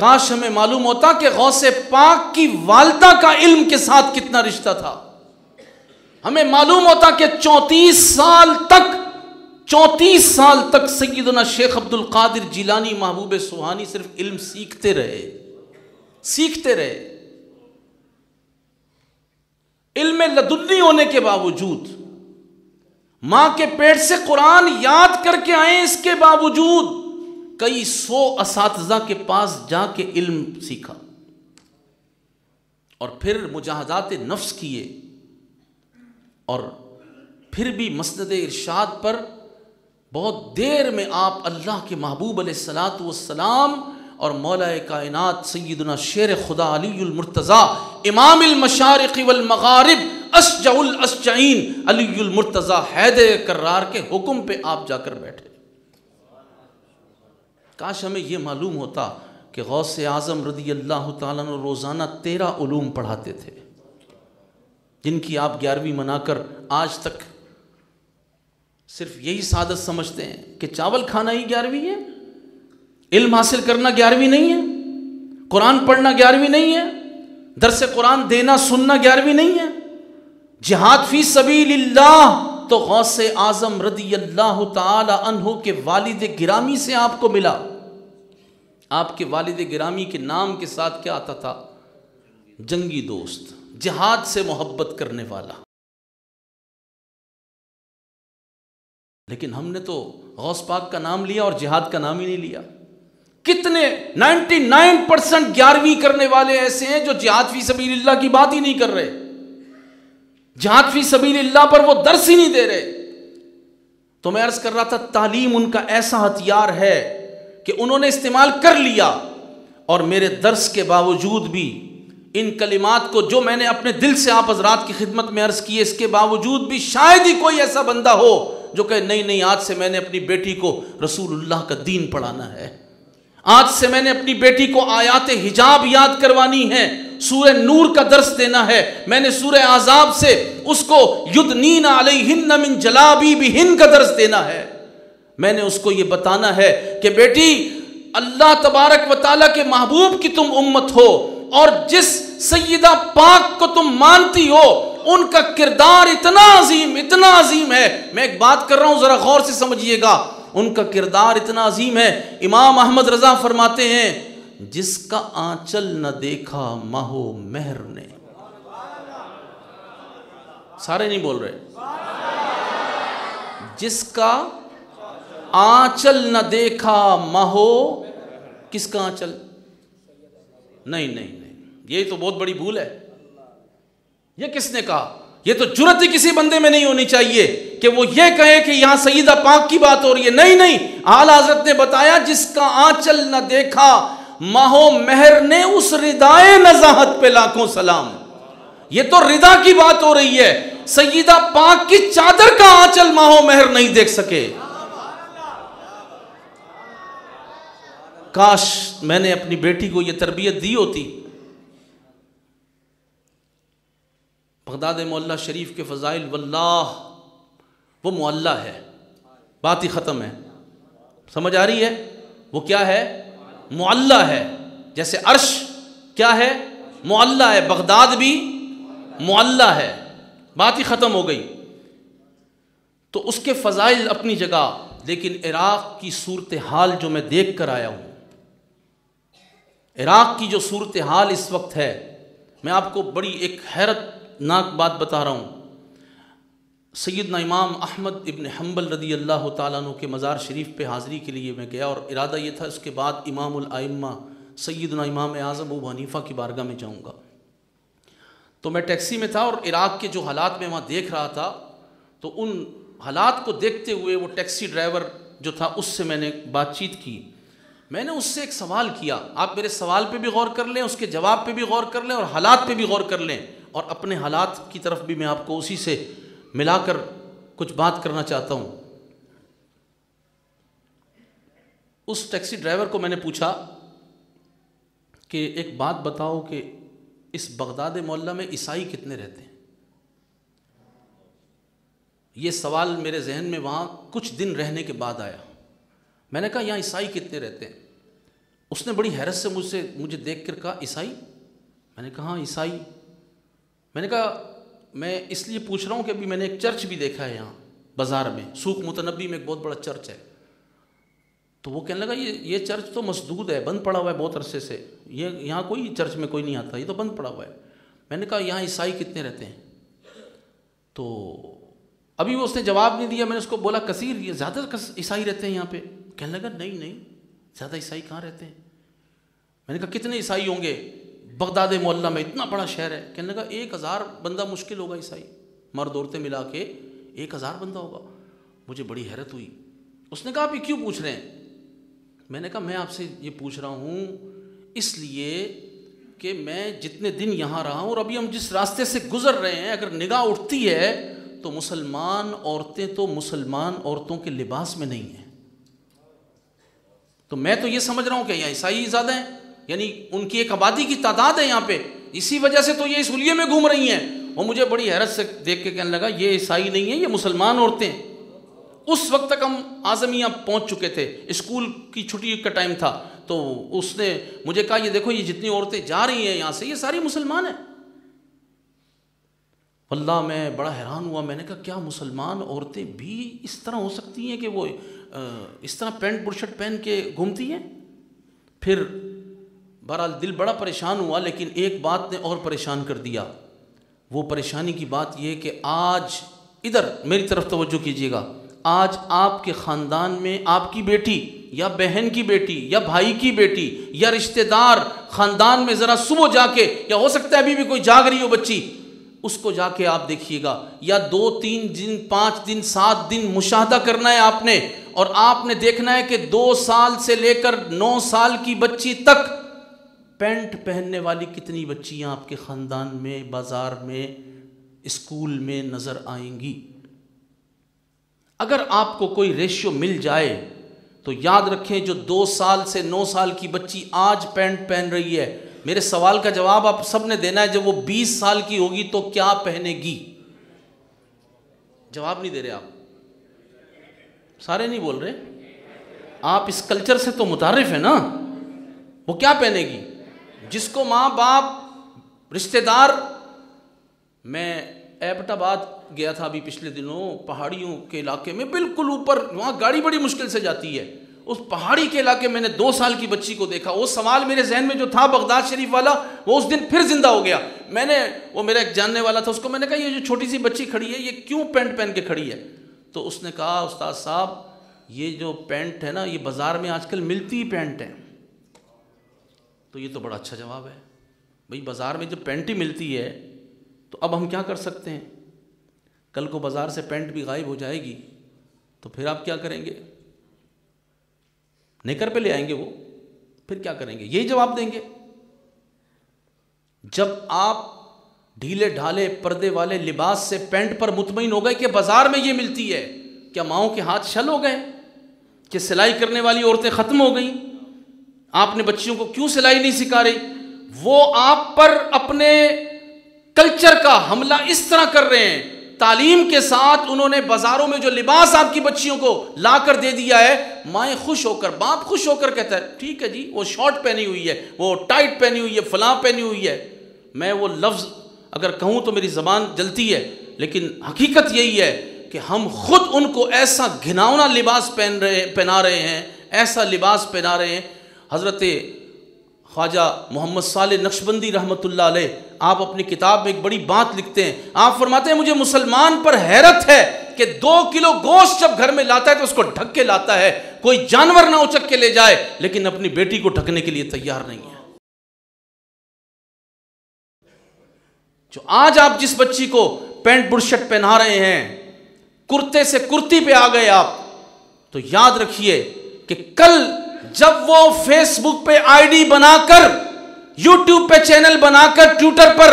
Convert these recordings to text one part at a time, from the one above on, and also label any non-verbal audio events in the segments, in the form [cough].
काश हमें मालूम होता कि गौसे पाक की वालदा का इल्म के साथ कितना रिश्ता था। हमें मालूम होता कि चौंतीस साल तक, चौंतीस साल तक सैदना शेख अब्दुल कादिर जिलानी महबूब सुहानी सिर्फ़ इल्म सीखते रहे सीखते रहे। इल्म लदुन्नी होने के बावजूद, माँ के पेट से कुरान याद करके आए इसके बावजूद कई सौ इस के पास जाके इल्म सीखा और फिर मुजाहदात नफ्स किए और फिर भी मसद इरशाद पर बहुत देर में आप अल्लाह के महबूब सलाम और मौला कायनात सैदना शेर खुदा अलीमरतज़ा इमाम असजाउल असजाइन अलीमरतज़ा हैद करार के हुक्म पे आप जाकर बैठे। काश हमें यह मालूम होता कि गौस आज़म रदी अल्लाह तु रोज़ाना तेरह ूम पढ़ाते थे, जिनकी आप ग्यारहवीं मनाकर आज तक सिर्फ़ यही सादत समझते हैं कि चावल खाना ही ग्यारहवीं है, इल्म हासिल करना ग्यारहवीं नहीं है, कुरान पढ़ना ग्यारहवीं नहीं है, दरस कुरान देना, सुनना ग्यारहवीं नहीं है। जिहाद फ़ी सबील्लाह तो गौस आज़म रदी अल्लाह तहो के वालिद गिरामी से आपको मिला। आपके वालिद गिरामी के नाम के साथ क्या आता था? जंगी दोस्त, जिहाद से मोहब्बत करने वाला। लेकिन हमने तो गौस पाक का नाम लिया और जिहाद का नाम ही नहीं लिया। कितने 99 परसेंट ग्यारहवीं करने वाले ऐसे हैं जो जिहाद फ़ी सबील्ला की बात ही नहीं कर रहे। जिहाद फ़ी सबील्ला पर वो दर्श ही नहीं दे रहे। तो मैं अर्ज़ कर रहा था, तालीम उनका ऐसा हथियार है कि उन्होंने इस्तेमाल कर लिया। और मेरे दर्स के बावजूद भी इन कलिमात को जो मैंने अपने दिल से आप हजरात की खिदमत में अर्ज़ की, इसके बावजूद भी शायद ही कोई ऐसा बंदा हो जो कहे, नहीं नहीं, आज से मैंने अपनी बेटी को रसूलुल्लाह का दीन पढ़ाना है। आज से मैंने अपनी बेटी को आयात हिजाब याद करवानी है। सूर्य नूर का दर्श देना है। मैंने सूर्य आजाब से उसको युद्ध नीन मिन जलाबी भी हिन का दर्श देना है। मैंने उसको ये बताना है कि बेटी, अल्लाह तबारक व के महबूब की तुम उम्मत हो और जिस सैदा पाक को तुम मानती हो, उनका किरदार इतना अजीम इतना अजीम है। मैं एक बात कर रहा हूँ, जरा गौर से समझिएगा। उनका किरदार इतना अजीम है। इमाम अहमद रजा फरमाते हैं, जिसका आंचल न देखा माहो मेहर ने। सारे नहीं बोल रहे। जिसका आंचल न देखा माहो। किसका आंचल? नहीं नहीं नहीं। ये तो बहुत बड़ी भूल है। ये किसने कहा? ये तो जुरत ही किसी बंदे में नहीं होनी चाहिए कि वो ये कहे कि यहाँ सईदा पाक की बात हो रही है। नहीं नहीं। आल हज़रत ने बताया, जिसका आंचल न देखा माहो, मेहर ने उस रिदाए नजाहत पे लाखों सलाम। ये तो रिदा की बात हो रही है। सईदा पाक की चादर का आंचल माहो, मेहर नहीं देख सके। काश मैंने अपनी बेटी को यह तरबियत दी होती। बगदाद मोल्ला शरीफ के फ़ज़ाइल, वल्लाह, वो मोल्ला है। बात ही ख़त्म है। समझ आ रही है? वो क्या है? मोल्ला है। जैसे अर्श क्या है? मोल्ला है। बगदाद भी मोल्ला है। बात ही ख़त्म हो गई। तो उसके फ़ज़ाइल अपनी जगह, लेकिन इराक़ की सूरत हाल जो मैं देख कर आया हूँ इराक़ की जो सूरत हाल इस वक्त है, मैं आपको बड़ी एक हैरतनाक बात बता रहा हूँ। सैदना इमाम अहमद इबन हम्बल रदी अल्लाह तु के मज़ार शरीफ पे हाज़िरी के लिए मैं गया और इरादा ये था, इसके बाद इमाम सैदना इमाम आज़म अबू हनीफ़ा की बारगाह में जाऊँगा। तो मैं टैक्सी में था और इराक़ के जो हालात में वहाँ देख रहा था तो उन हालात को देखते हुए वो टैक्सी ड्राइवर जो था, उससे मैंने बातचीत की। मैंने उससे एक सवाल किया, आप मेरे सवाल पे भी गौर कर लें, उसके जवाब पे भी गौर कर लें और हालात पे भी गौर कर लें और अपने हालात की तरफ़ भी मैं आपको उसी से मिलाकर कुछ बात करना चाहता हूँ। उस टैक्सी ड्राइवर को मैंने पूछा कि एक बात बताओ कि इस बगदाद मोहल्ला में ईसाई कितने रहते हैं? ये सवाल मेरे जहन में वहाँ कुछ दिन रहने के बाद आया। मैंने कहा, यहाँ ईसाई कितने रहते हैं? उसने बड़ी हैरत से मुझसे, मुझे देख कर कहा, ईसाई? मैंने कहा हाँ ईसाई। मैंने कहा, मैं इसलिए पूछ रहा हूँ कि अभी मैंने एक चर्च भी देखा है यहाँ, बाज़ार में, सूख मुतनबी में एक बहुत बड़ा चर्च है। तो वो कहने लगा, ये ये चर्च तो मसदूद है, बंद पड़ा हुआ है बहुत अरसे से। ये, यहाँ कोई चर्च में कोई नहीं आता, ये तो बंद पड़ा हुआ है। मैंने कहा, यहाँ ईसाई कितने रहते हैं? तो अभी वो उसने जवाब नहीं दिया, मैंने उसको बोला, कसीर, ये ज़्यादा ईसाई रहते हैं यहाँ पे। कहने लगा, नहीं नहीं, ज़्यादा ईसाई कहाँ रहते हैं? मैंने कहा, कितने ईसाई होंगे? बगदाद मोहल्ला में इतना बड़ा शहर है। कहने लगा, एक हज़ार बंदा मुश्किल होगा ईसाई। मर्द औरतें मिला के एक हज़ार बंदा होगा। मुझे बड़ी हैरत हुई। उसने कहा, आप ये क्यों पूछ रहे हैं? मैंने कहा, मैं आपसे ये पूछ रहा हूँ इसलिए कि मैं जितने दिन यहाँ रहा हूँ और अभी हम जिस रास्ते से गुजर रहे हैं, अगर निगाह उठती है तो मुसलमान औरतें तो मुसलमान औरतों के लिबास में नहीं हैं। तो मैं तो ये समझ रहा हूँ कि यहाँ ईसाई ज़्यादा हैं, यानी उनकी एक आबादी की तादाद है यहाँ पे। इसी वजह से तो ये इस उलिये में घूम रही हैं। और मुझे बड़ी हैरत से देख के कहने लगा, ये ईसाई नहीं है, ये मुसलमान औरतें। उस वक्त तक हम आज़मिया पहुँच चुके थे, स्कूल की छुट्टी का टाइम था। तो उसने मुझे कहा, ये देखो, ये जितनी औरतें जा रही हैं यहाँ से, ये सारी मुसलमान हैं। अल्लाह मैं बड़ा हैरान हुआ। मैंने कहा, क्या मुसलमान औरतें भी इस तरह हो सकती हैं कि वो इस तरह पैंट बुरशट पहन के घूमती हैं। फिर बहरहाल दिल बड़ा परेशान हुआ, लेकिन एक बात ने और परेशान कर दिया। वो परेशानी की बात यह कि आज इधर मेरी तरफ़ तवज्जो कीजिएगा। आज आपके ख़ानदान में आपकी बेटी या बहन की बेटी या भाई की बेटी या रिश्तेदार ख़ानदान में ज़रा सुबह जाके, या हो सकता है अभी भी कोई जाग रही हो बच्ची उसको जाके आप देखिएगा। या दो, तीन दिन, पाँच दिन, सात दिन मुशाहदा करना है आपने। और आपने देखना है कि दो साल से लेकर नौ साल की बच्ची तक पेंट पहनने वाली कितनी बच्चियाँ आपके ख़ानदान में, बाज़ार में, स्कूल में नज़र आएँगी। अगर आपको कोई रेशियो मिल जाए तो याद रखें जो दो साल से नौ साल की बच्ची आज पैंट पहन रही है मेरे सवाल का जवाब आप सबने देना है, जब वो बीस साल की होगी तो क्या पहनेगी? जवाब नहीं दे रहे आप। सारे नहीं बोल रहे? आप इस कल्चर से तो मुतारिफ है ना? वो क्या पहनेगी? जिसको माँ बाप रिश्तेदार, मैं एबटाबाद गया था अभी पिछले दिनों, पहाड़ियों के इलाके में, बिल्कुल ऊपर, वहाँ गाड़ी बड़ी मुश्किल से जाती है। उस पहाड़ी के इलाके मैंने दो साल की बच्ची को देखा। वो सवाल मेरे जहन में जो था, बगदाद शरीफ वाला, वो उस दिन फिर ज़िंदा हो गया। मैंने, वो मेरा एक जानने वाला था, उसको मैंने कहा, ये जो छोटी सी बच्ची खड़ी है, ये क्यों पेंट पहन के खड़ी है? तो उसने कहा, उस्ताद साहब, ये जो पेंट है ना, ये बाज़ार में आजकल मिलती ही पेंट है। तो ये तो बड़ा अच्छा जवाब है। भाई, बाज़ार में जब पेंट ही मिलती है तो अब हम क्या कर सकते हैं? कल को बाज़ार से पेंट भी गायब हो जाएगी तो फिर आप क्या करेंगे? नेकर पे ले आएँगे वो, फिर क्या करेंगे? यही जवाब देंगे। जब आप ढीले ढाले पर्दे वाले लिबास से पेंट पर मुतमिन हो गए कि बाज़ार में ये मिलती है, क्या माओ के हाथ छल हो गए, कि सिलाई करने वाली औरतें ख़त्म हो गई? आपने बच्चियों को क्यों सिलाई नहीं सिखा रही वो आप पर अपने कल्चर का हमला इस तरह कर रहे हैं तालीम के साथ उन्होंने बाजारों में जो लिबास आपकी बच्चियों को ला कर दे दिया है, माए खुश होकर, बाप खुश होकर कहता है, ठीक है जी, वो शॉर्ट पहनी हुई है, वो टाइट पहनी हुई है, फलां पहनी हुई है। मैं वो लफ्ज़ अगर कहूँ तो मेरी ज़बान जलती है, लेकिन हकीकत यही है कि हम खुद उनको ऐसा घिनौना लिबास पहन रहे, पहना रहे हैं, ऐसा लिबास पहना रहे हैं। हज़रत ख्वाजा मोहम्मद साल नक्शबंदी रहमत आप अपनी किताब में एक बड़ी बात लिखते हैं। आप फरमाते हैं, मुझे मुसलमान पर हैरत है कि दो किलो गोश्त जब घर में लाता है तो उसको ढक के लाता है। कोई जानवर ना उचक के ले जाए, लेकिन अपनी बेटी को ढकने के लिए तैयार नहीं है। जो आज आप जिस बच्ची को पैंट बुरशट पहना रहे हैं, कुर्ते से कुर्ती पे आ गए आप तो याद रखिए कि कल जब वो फेसबुक पे आईडी बनाकर यूट्यूब पे चैनल बनाकर ट्विटर पर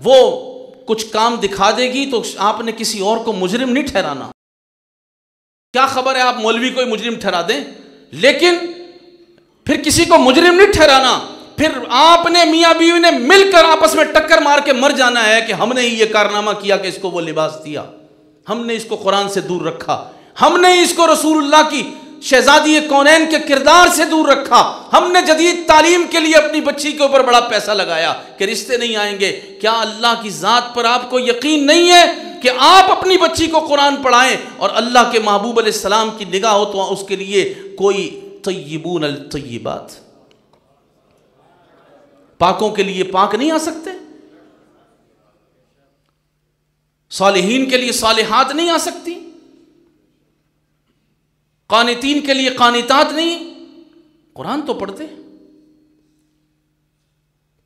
वो कुछ काम दिखा देगी तो आपने किसी और को मुजरिम नहीं ठहराना। क्या खबर है आप मौलवी को मुजरिम ठहरा दें? लेकिन फिर किसी को मुजरिम नहीं ठहराना। फिर आपने, मियाँ बीवी ने मिलकर आपस में टक्कर मार के मर जाना है कि हमने ही ये कारनामा किया कि इसको वो लिबास दिया। हमने इसको कुरान से दूर रखा। हमने इसको रसूलुल्लाह की शहजादी कौनैन के किरदार से दूर रखा। हमने जदीद तालीम के लिए अपनी बच्ची के ऊपर बड़ा पैसा लगाया कि रिश्ते नहीं आएँगे। क्या अल्लाह की ज़ात पर आपको यकीन नहीं है कि आप अपनी बच्ची को कुरान पढ़ाएँ और अल्लाह के महबूब सलाम की निगाह हो तो उसके लिए कोई तय्यबून अल तय्यबात? पाकों के लिए पाक नहीं आ सकते? सालिहीन के लिए सालिहात नहीं आ सकती? कानितीन के लिए कानितात नहीं, कुरान तो पढ़ते।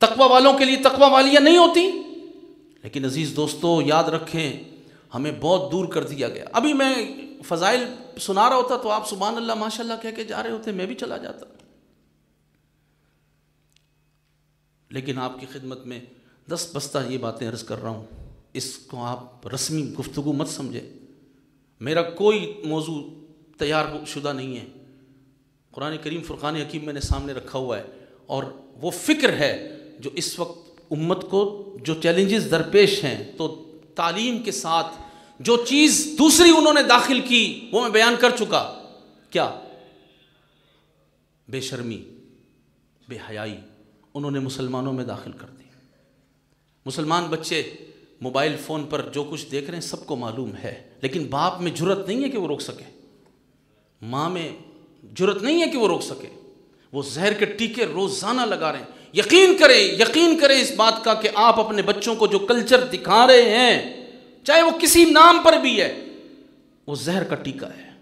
तकवा वालों के लिए तकवा वालियाँ नहीं होती। लेकिन अज़ीज़ दोस्तों, याद रखें, हमें बहुत दूर कर दिया गया। अभी मैं फ़जाइल सुना रहा होता तो आप सुबह अल्लाह माशाल्लाह कह के जा रहे होते, मैं भी चला जाता। लेकिन आपकी खिदमत में दस बस्ता ये बातें अर्ज़ कर रहा हूँ, इसको आप रस्मी गुफ्तु मत समझे। मेरा कोई मौजू तैयार शुदा नहीं है। कुरान करीम, फ़ुरक़ान हकीम मैंने सामने रखा हुआ है और वो फ़िक्र है जो इस वक्त उम्मत को जो चैलेंजेस दरपेश हैं तो तालीम के साथ जो चीज़ दूसरी उन्होंने दाखिल की, वो मैं बयान कर चुका। क्या? बेशर्मी, बेहयाई उन्होंने मुसलमानों में दाखिल कर दी मुसलमान बच्चे मोबाइल फ़ोन पर जो कुछ देख रहे हैं, सबको मालूम है, लेकिन बाप में ज़रूरत नहीं है कि वो रोक सके। माँ में ज़रूरत नहीं है कि वो रोक सके। वो जहर के टीके रोज़ाना लगा रहे हैं। यकीन करें यकीन करें इस बात का कि आप अपने बच्चों को जो कल्चर दिखा रहे हैं, चाहे वो किसी नाम पर भी है, वो जहर का टीका है।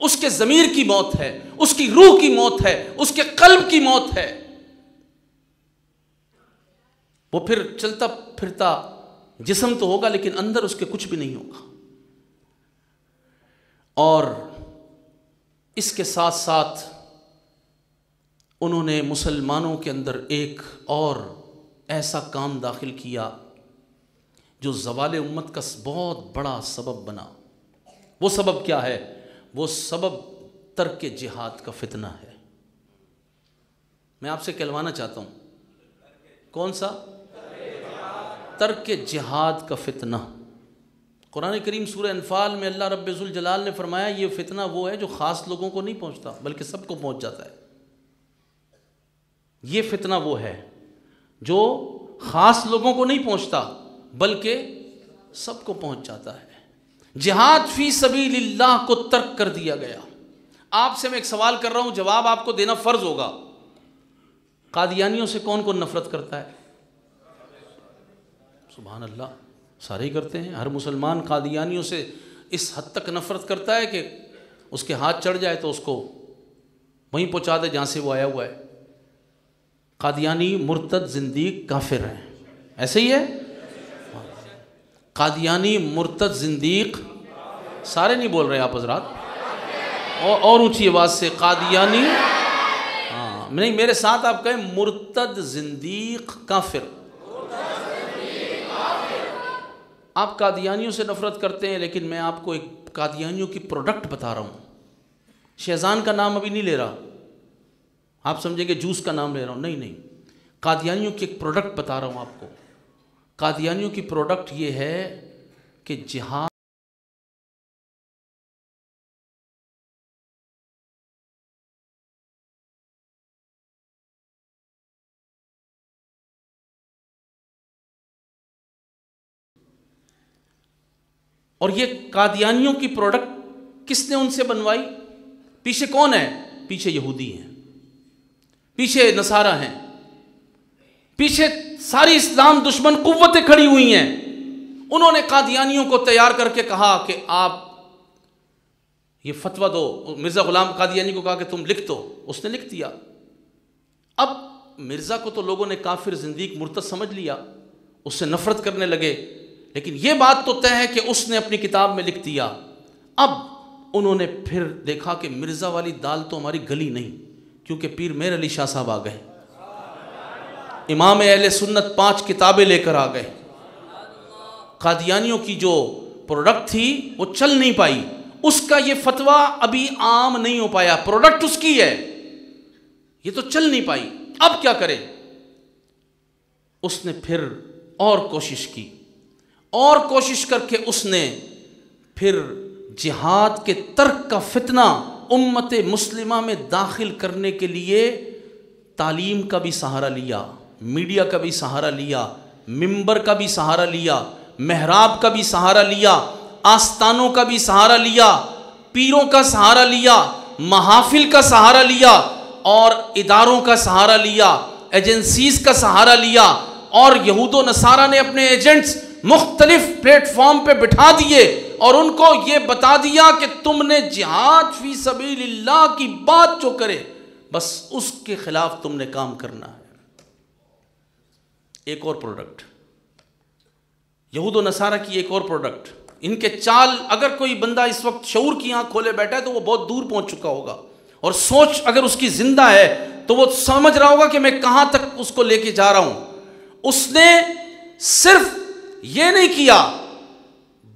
उसके ज़मीर की मौत है, उसकी रूह की मौत है, उसके कल्ब की मौत है। वो फिर चलता फिरता जिसम तो होगा, लेकिन अंदर उसके कुछ भी नहीं होगा। और इसके साथ साथ उन्होंने मुसलमानों के अंदर एक और ऐसा काम दाखिल किया जो जवाल उम्मत का बहुत बड़ा सबब बना। वो सबब क्या है? वो सबब तर्क जिहाद का फितना है। मैं आपसे कहलवाना चाहता हूँ। कौन सा? तर्क जिहाद का फितना। कुरान करीम सूर अनफाल में अल्लाह रब्बुल जलाल ने फरमाया, ये फितना वो है जो ख़ास लोगों को नहीं पहुँचता, बल्कि सबको पहुँच जाता है। ये फितना वो है जो ख़ास लोगों को नहीं पहुँचता, बल्कि सबको पहुँच जाता है। जिहाद फ़ी सभी को तर्क कर दिया गया। आपसे मैं एक सवाल कर रहा हूँ, जवाब आपको देना फ़र्ज़ होगा। कादियानियों से कौन कौन नफरत करता है? सुबह अल्लाह सारे ही करते हैं। हर मुसलमान कादियानियों से इस हद तक नफ़रत करता है कि उसके हाथ चढ़ जाए तो उसको वहीं पहुँचा दे जहाँ से वो आया हुआ है। कादियानी, मुर्तद, जिंदीक, काफिर हैं। ऐसे ही है? कादियानी, मुर्तद, जिंदीक, सारे नहीं बोल रहे आप हजरात। और और ऊँची आवाज़ से कादियानी हाँ नहीं, मेरे साथ आप कहें, मुर्तद, जिंदीक, काफिर। आप कादियानियों से नफ़रत करते हैं, लेकिन मैं आपको एक कादियानियों की प्रोडक्ट बता रहा हूँ। शेजान का नाम अभी नहीं ले रहा। आप समझेंगे जूस का नाम ले रहा हूँ। नहीं नहीं। कादियानियों की एक प्रोडक्ट बता रहा हूँ आपको। कादियानियों की प्रोडक्ट ये है कि जिहाद और ये कादियानियों की प्रोडक्ट किसने उनसे बनवाई? पीछे कौन है? पीछे यहूदी हैं। पीछे नसारा हैं। पीछे सारी इस्लाम दुश्मन कुव्वतें खड़ी हुई हैं। उन्होंने कादियानियों को तैयार करके कहा कि आप ये फतवा दो। मिर्ज़ा गुलाम कादियानी को कहा कि तुम लिख दो। उसने लिख दिया। अब मिर्ज़ा को तो लोगों ने काफिर ज़िंदगी मुर्तद समझ लिया। उससे नफरत करने लगे। लेकिन यह बात तो तय है कि उसने अपनी किताब में लिख दिया। अब उन्होंने फिर देखा कि मिर्ज़ा वाली दाल तो हमारी गली नहीं, क्योंकि पीर मेर अली शाह साहब आ गए। इमाम अहल सुन्नत पाँच किताबें लेकर आ गए। कादियानियों की जो प्रोडक्ट थी, वो चल नहीं पाई। उसका ये फतवा अभी आम नहीं हो पाया। प्रोडक्ट उसकी है। ये तो चल नहीं पाई। अब क्या करें? उसने फिर और कोशिश की। और कोशिश करके उसने फिर जिहाद के तर्क का फितना उम्मत मुस्लिमा में दाखिल करने के लिए तालीम का भी सहारा लिया, मीडिया का भी सहारा लिया, मिंबर का भी सहारा लिया, महराब का भी सहारा लिया, आस्थानों का भी सहारा लिया, पीरों का सहारा लिया, महाफिल का सहारा लिया और इदारों का सहारा लिया, एजेंसीज का सहारा लिया और यहूद नसारा ने अपने एजेंट्स मुख्तलिफ़ प्लेटफॉर्म पे बिठा दिए और उनको ये बता दिया कि तुमने जिहाद फ़ी सबीलिल्लाह की बात जो करे, बस उसके खिलाफ तुमने काम करना है। एक और प्रोडक्ट। यहूद नसारा की एक और प्रोडक्ट। इनके चाल, अगर कोई बंदा इस वक्त शूर की आँख खोले बैठा है तो वो बहुत दूर पहुँच चुका होगा। और सोच, अगर उसकी ज़िंदा है तो वो समझ रहा होगा कि मैं कहाँ तक उसको लेके जा रहा हूँ। उसने सिर्फ़ ये नहीं किया,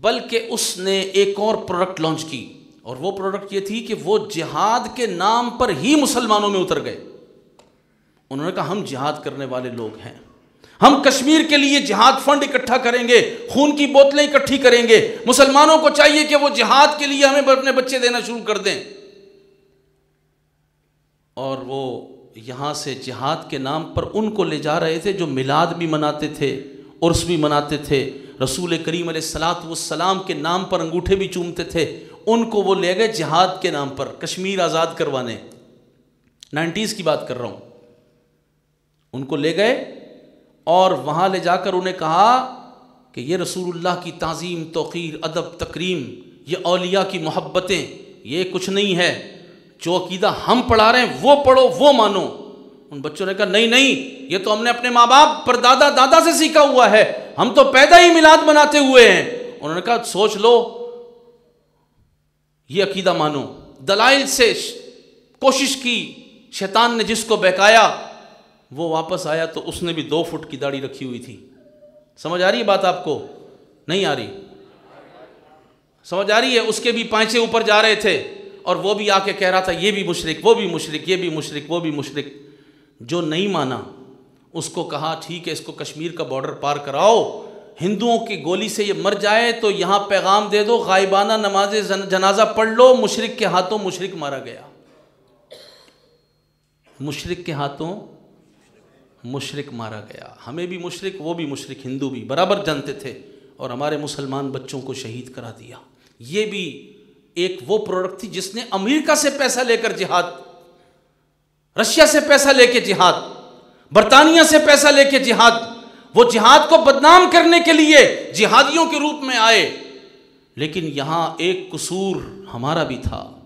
बल्कि उसने एक और प्रोडक्ट लॉन्च की। और वो प्रोडक्ट ये थी कि वो जिहाद के नाम पर ही मुसलमानों में उतर गए। उन्होंने कहा, हम जिहाद करने वाले लोग हैं। हम कश्मीर के लिए जिहाद फंड इकट्ठा करेंगे, खून की बोतलें इकट्ठी करेंगे। मुसलमानों को चाहिए कि वो जिहाद के लिए हमें अपने बच्चे देना शुरू कर दें। और वो यहाँ से जिहाद के नाम पर उनको ले जा रहे थे, जो मिलाद भी मनाते थे। उर्स भी मनाते थे। रसूल करीम सलात सलाम के नाम पर अंगूठे भी चूमते थे। उनको वो ले गए जिहाद के नाम पर, कश्मीर आज़ाद करवाने। नाइन्टीज़ की बात कर रहा हूँ। उनको ले गए और वहाँ ले जाकर उन्हें कहा कि ये रसूलुल्लाह की तज़ीम, तोक़ीर, अदब, तकरीम, ये अलिया की मोहब्बतें, ये कुछ नहीं है। जो अकीदा हम पढ़ा रहे हैं, वो पढ़ो, वो मानो। उन बच्चों ने कहा, नहीं नहीं, ये तो हमने अपने माँ बाप पर दादा दादा से सीखा हुआ है। हम तो पैदा ही मिलाद बनाते हुए हैं। उन्होंने कहा, सोच लो, ये अकीदा मानो। दलाइल से कोशिश की, शैतान ने जिसको बहकाया, वो वापस आया तो उसने भी दो फुट की दाढ़ी रखी हुई थी। समझ आ रही है बात आपको? नहीं आ रही। समझ आ रही है? उसके भी पांचे ऊपर जा रहे थे और वो भी आके कह रहा था, ये भी मुशरक, वो भी मुशरक, ये भी मुशरक, वो भी मुशरक। जो नहीं माना, उसको कहा, ठीक है, इसको कश्मीर का बॉर्डर पार कराओ। हिंदुओं की गोली से ये मर जाए तो यहाँ पैगाम दे दो, गायबाना नमाज़ जनाजा पढ़ लो। मुशरक के हाथों मुशरक मारा गया। मुशरक के हाथों मुशरक मारा गया। हमें भी मुशरक, वो भी मुशरक, हिंदू भी, बराबर जानते थे और हमारे मुसलमान बच्चों को शहीद करा दिया। ये भी एक वो प्रोडक्ट थी जिसने अमेरिका से पैसा लेकर जिहाद रशिया से पैसा लेके जिहाद, बरतानिया से पैसा लेके जिहाद, वो जिहाद को बदनाम करने के लिए जिहादियों के रूप में आए। लेकिन यहाँ एक कसूर हमारा भी था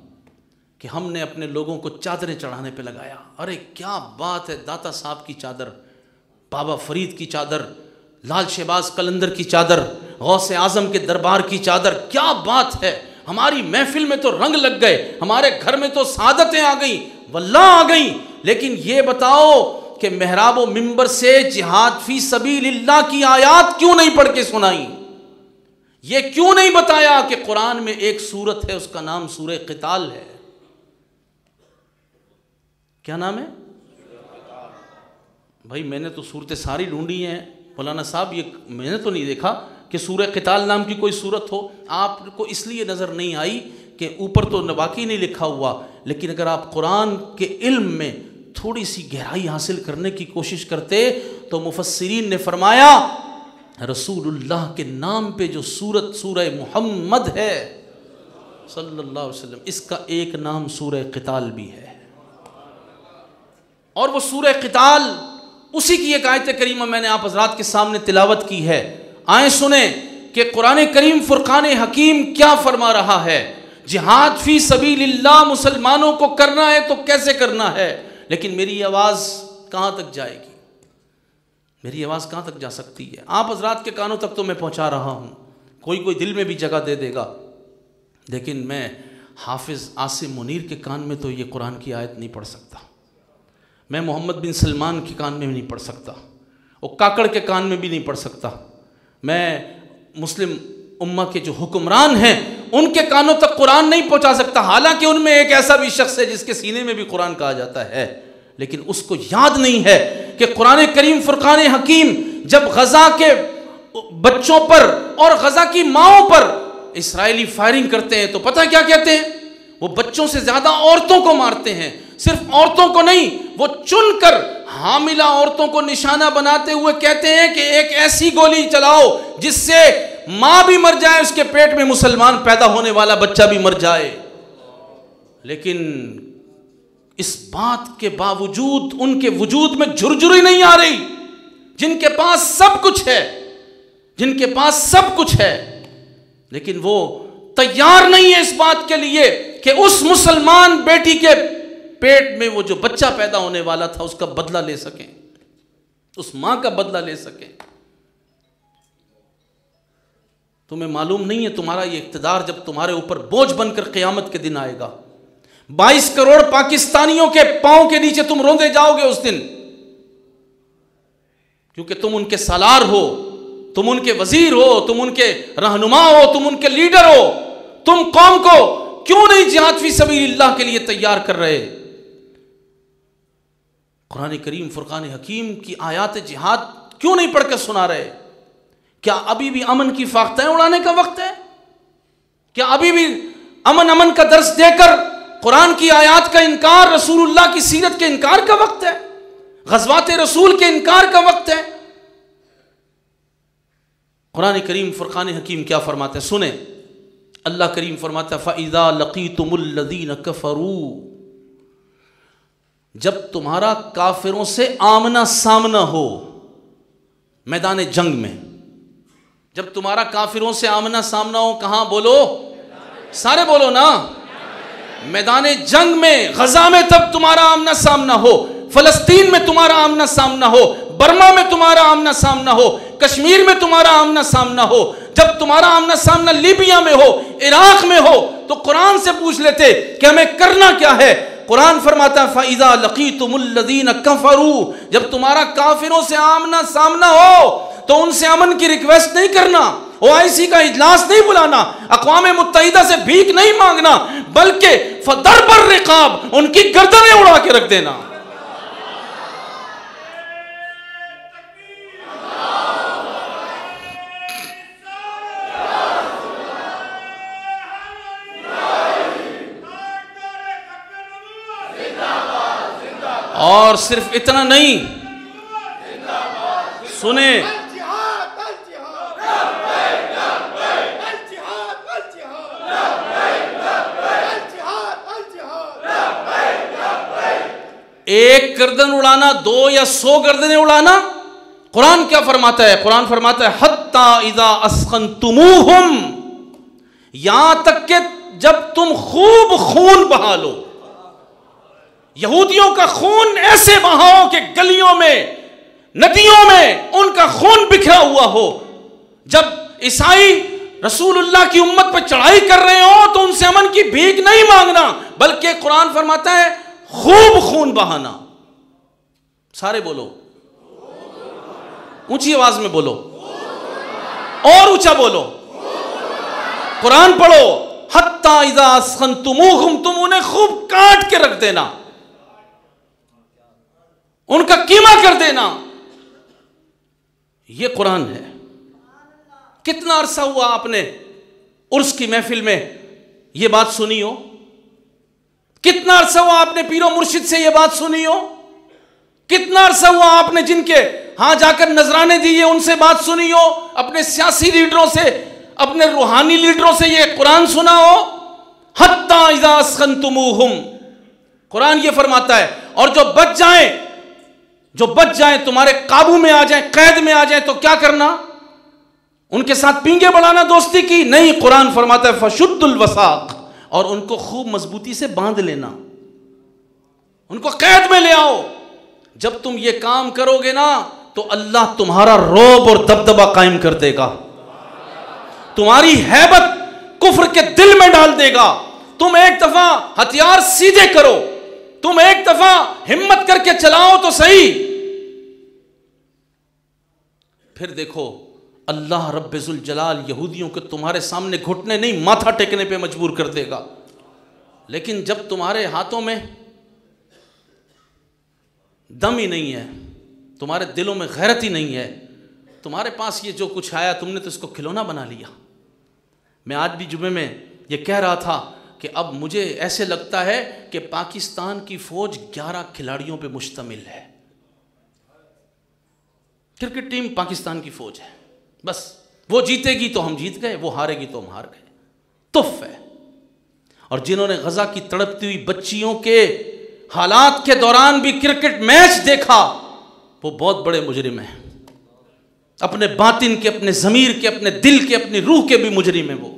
कि हमने अपने लोगों को चादरें चढ़ाने पे लगाया। अरे क्या बात है, दाता साहब की चादर, बाबा फरीद की चादर, लाल शहबाज कलंदर की चादर, गौसे आज़म के दरबार की चादर, क्या बात है। हमारी महफिल में तो रंग लग गए, हमारे घर में तो सादतें आ गई वल्ला आ गई। लेकिन ये बताओ कि मेहराब मिंबर से जिहाद फ़ी सभी सबीलिल्लाह की आयात क्यों नहीं पढ़ के सुनाई? ये क्यों नहीं बताया कि कुरान में एक सूरत है, उसका नाम सूर किताल है? क्या नाम है? भाई, मैंने तो सूरतें सारी ढूंढी हैं। मौलाना साहब, ये मैंने तो नहीं देखा। कि सूर्य किताल नाम की कोई सूरत हो, आपको इसलिए नज़र नहीं आई कि ऊपर तो वाकई नहीं लिखा हुआ, लेकिन अगर आप कुरान के इल्म में थोड़ी सी गहराई हासिल करने की कोशिश करते तो मुफसरीन ने फरमाया, रसूलुल्लाह के नाम पे जो सूरत सूरह मोहम्मद है, सल्लल्लाहु अलैहि वसल्लम, इसका एक नाम सूरह किताल भी है। और वो सूरह किताल, उसी की एक आयत करीमा मैंने आप हजरात के सामने तिलावत की है। आए सुने कि कुरान करीम, फुरकान हकीम क्या फरमा रहा है? जिहाद फ़ी सबीलिल्लाह, मुसलमानों को करना है तो कैसे करना है? लेकिन मेरी आवाज़ कहाँ तक जाएगी? मेरी आवाज़ कहाँ तक जा सकती है? आप हजरात के कानों तक तो मैं पहुँचा रहा हूँ। कोई कोई दिल में भी जगह दे देगा। लेकिन मैं हाफिज़ आसिम मुनीर के कान में तो ये कुरान की आयत नहीं पढ़ सकता। मैं मोहम्मद बिन सलमान के कान में भी नहीं पढ़ सकता। और काकड़ के कान में भी नहीं पढ़ सकता। मैं मुस्लिम उम्मा के जो हुक्मरान हैं, उनके कानों तक कुरान नहीं पहुँचा सकता। हालाँकि उनमें एक ऐसा भी शख्स है जिसके सीने में भी कुरान कहा जाता है, लेकिन उसको याद नहीं है कि कुरान करीम, फुरकान हकीम जब गजा के बच्चों पर और गजा की माओ पर इसराइली फायरिंग करते हैं तो पता क्या कहते हैं? वो बच्चों से ज़्यादा औरतों को मारते हैं। सिर्फ़ औरतों को नहीं, वो चुनकर हामिला औरतों को निशाना बनाते हुए कहते हैं कि एक ऐसी गोली चलाओ जिससे माँ भी मर जाए, उसके पेट में मुसलमान पैदा होने वाला बच्चा भी मर जाए। लेकिन इस बात के बावजूद, उनके वजूद में झुरझुरी नहीं आ रही। जिनके पास सब कुछ है, जिनके पास सब कुछ है, लेकिन वो तैयार नहीं है इस बात के लिए कि उस मुसलमान बेटी के पेट में वो जो बच्चा पैदा होने वाला था, उसका बदला ले सकें। उस माँ का बदला ले सकें। तुम्हें मालूम नहीं है, तुम्हारा ये इकतदार जब तुम्हारे ऊपर बोझ बनकर क़यामत के दिन आएगा। 22 करोड़ पाकिस्तानियों के पाँव के नीचे तुम रोंदे जाओगे उस दिन। क्योंकि तुम उनके सालार हो, तुम उनके वज़ीर हो, तुम उनके रहनुमा हो, तुम उनके लीडर हो। तुम कौम को क्यों नहीं जिहाद सभी अल्लाह के लिए तैयार कर रहे? कुरान करीम, फुरकान हकीम की आयात जिहाद क्यों नहीं पढ़कर सुना रहे? क्या अभी भी अमन की फाख्ताएँ उड़ाने का वक्त है? क्या अभी भी अमन अमन का दर्श देकर कुरान की आयात का इनकार, रसूलुल्लाह की सीरत के इनकार का वक्त है? गजवात रसूल के इनकार का वक्त है? कुरान करीम, फ़ुरक़ान हकीम क्या फरमाते सुने। अल्लाह करीम फरमाता फ़ैज़ा लकी तुमुल्लदीन कफ़रू। जब तुम्हारा काफिरों से आमना सामना हो मैदान जंग में, जब तुम्हारा काफिरों से आमना सामना हो, कहाँ बोलो? सारे बोलो ना? मैदान जंग में, गजा में तब तुम्हारा आमना सामना हो, फलस्तीन में तुम्हारा आमना सामना हो, बर्मा में तुम्हारा आमना सामना हो, कश्मीर में तुम्हारा आमना सामना हो। जब तुम्हारा आमना सामना लीबिया में हो, इराक में हो तो कुरान से पूछ लेते कि हमें करना क्या है? कुरान फरमाता है फ़ैज़ा लकी लदीन कफरू। जब तुम्हारा काफिरों से आमना सामना हो तो उनसे अमन की रिक्वेस्ट नहीं करना ओ का इजलास नहीं बुलाना, अकवाम मुतहदा से भीख नहीं मांगना, बल्कि फदर पर रिकाब, उनकी गर्दनें उड़ा के रख देना। और सिर्फ़ इतना नहीं। सुने। एक गर्दन उड़ाना, दो या सौ गर्दनें उड़ाना, कुरान क्या फरमाता है? कुरान फरमाता है, हत्ता इजा असखन तुमुहुम यहाँ तक के जब तुम खूब खून बहा लो यहूदियों का खून ऐसे बहाओ के गलियों में, नदियों में उनका खून बिखरा हुआ हो। जब ईसाई रसूलुल्लाह की उम्मत पर चढ़ाई कर रहे हो तो उनसे अमन की भीख नहीं मांगना, बल्कि कुरान फरमाता है, खूब खून बहाना। सारे बोलो। ऊँची आवाज़ में बोलो। और ऊँचा बोलो। कुरान पढ़ो। हत्ता इजा तुम तुम उन्हें खूब काट के रख देना। उनका कीमा कर देना। यह कुरान है। कितना अरसा हुआ आपने उर्स की महफिल में यह बात सुनी हो? कितना अरसा हुआ आपने पीरो मुर्शिद से यह बात सुनी हो? कितना अरसा हुआ आपने जिनके हाँ जाकर नजराने दिए उनसे बात सुनी हो? अपने सियासी लीडरों से, अपने रूहानी लीडरों से यह कुरान सुना हो? हत्ता कुरान यह फरमाता है, और जो बच जाए जो बच जाए, तुम्हारे काबू में आ जाए, कैद में आ जाए तो क्या करना? उनके साथ पींगे बढ़ाना दोस्ती की। नहीं, कुरान फरमाता है, फशुद्दुल वसाक और उनको खूब मजबूती से बाँध लेना। उनको कैद में ले आओ। जब तुम ये काम करोगे ना तो अल्लाह तुम्हारा रोब और दबदबा कायम कर देगा। तुम्हारी हैबत कुफर के दिल में डाल देगा। तुम एक दफ़ा हथियार सीधे करो। तुम एक दफ़ा हिम्मत करके चलाओ तो सही। फिर देखो, अल्लाह रब्बुल जलाल यहूदियों के तुम्हारे सामने घुटने नहीं, माथा टेकने पे मजबूर कर देगा। लेकिन जब तुम्हारे हाथों में दम ही नहीं है, तुम्हारे दिलों में गैरत ही नहीं है, तुम्हारे पास ये जो कुछ आया, तुमने तो इसको खिलौना बना लिया। मैं आज भी जुमे में ये कह रहा था कि अब मुझे ऐसे लगता है कि पाकिस्तान की फौज 11 खिलाड़ियों पे मुश्तमिल है। क्रिकेट टीम पाकिस्तान की फौज है। बस, वो जीतेगी तो हम जीत गए, वो हारेगी तो हम हार गए। तुफ है। और जिन्होंने गजा की तड़पती हुई बच्चियों के हालात के दौरान भी क्रिकेट मैच देखा, वो बहुत बड़े मुजरिम हैं। अपने बातिन के, अपने जमीर के, अपने दिल के, अपनी रूह के भी मुजरिम है वो।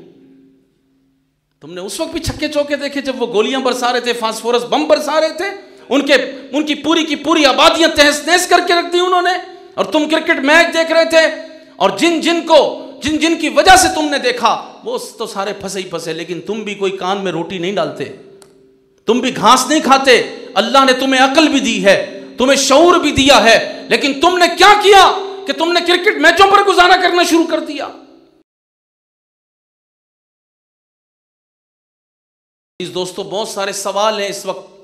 तुमने उस वक्त भी छक्के चौके देखे जब वो गोलियाँ बरसा रहे थे, फास्फोरस बम बरसा रहे थे, उनके, उनकी पूरी की पूरी आबादियाँ तहस नहस करके रख दी उन्होंने। और तुम क्रिकेट मैच देख रहे थे और जिन जिन को, जिन जिन की वजह से तुमने देखा, वो तो सारे फंसे ही फंसे, लेकिन तुम भी कोई कान में रोटी नहीं डालते। तुम भी घास नहीं खाते। अल्लाह ने तुम्हें अकल भी दी है, तुम्हें शौर भी दिया है, लेकिन तुमने क्या किया कि तुमने क्रिकेट मैचों पर गुजारा करना शुरू कर दिया? दोस्तों, बहुत सारे सवाल हैं इस वक्त।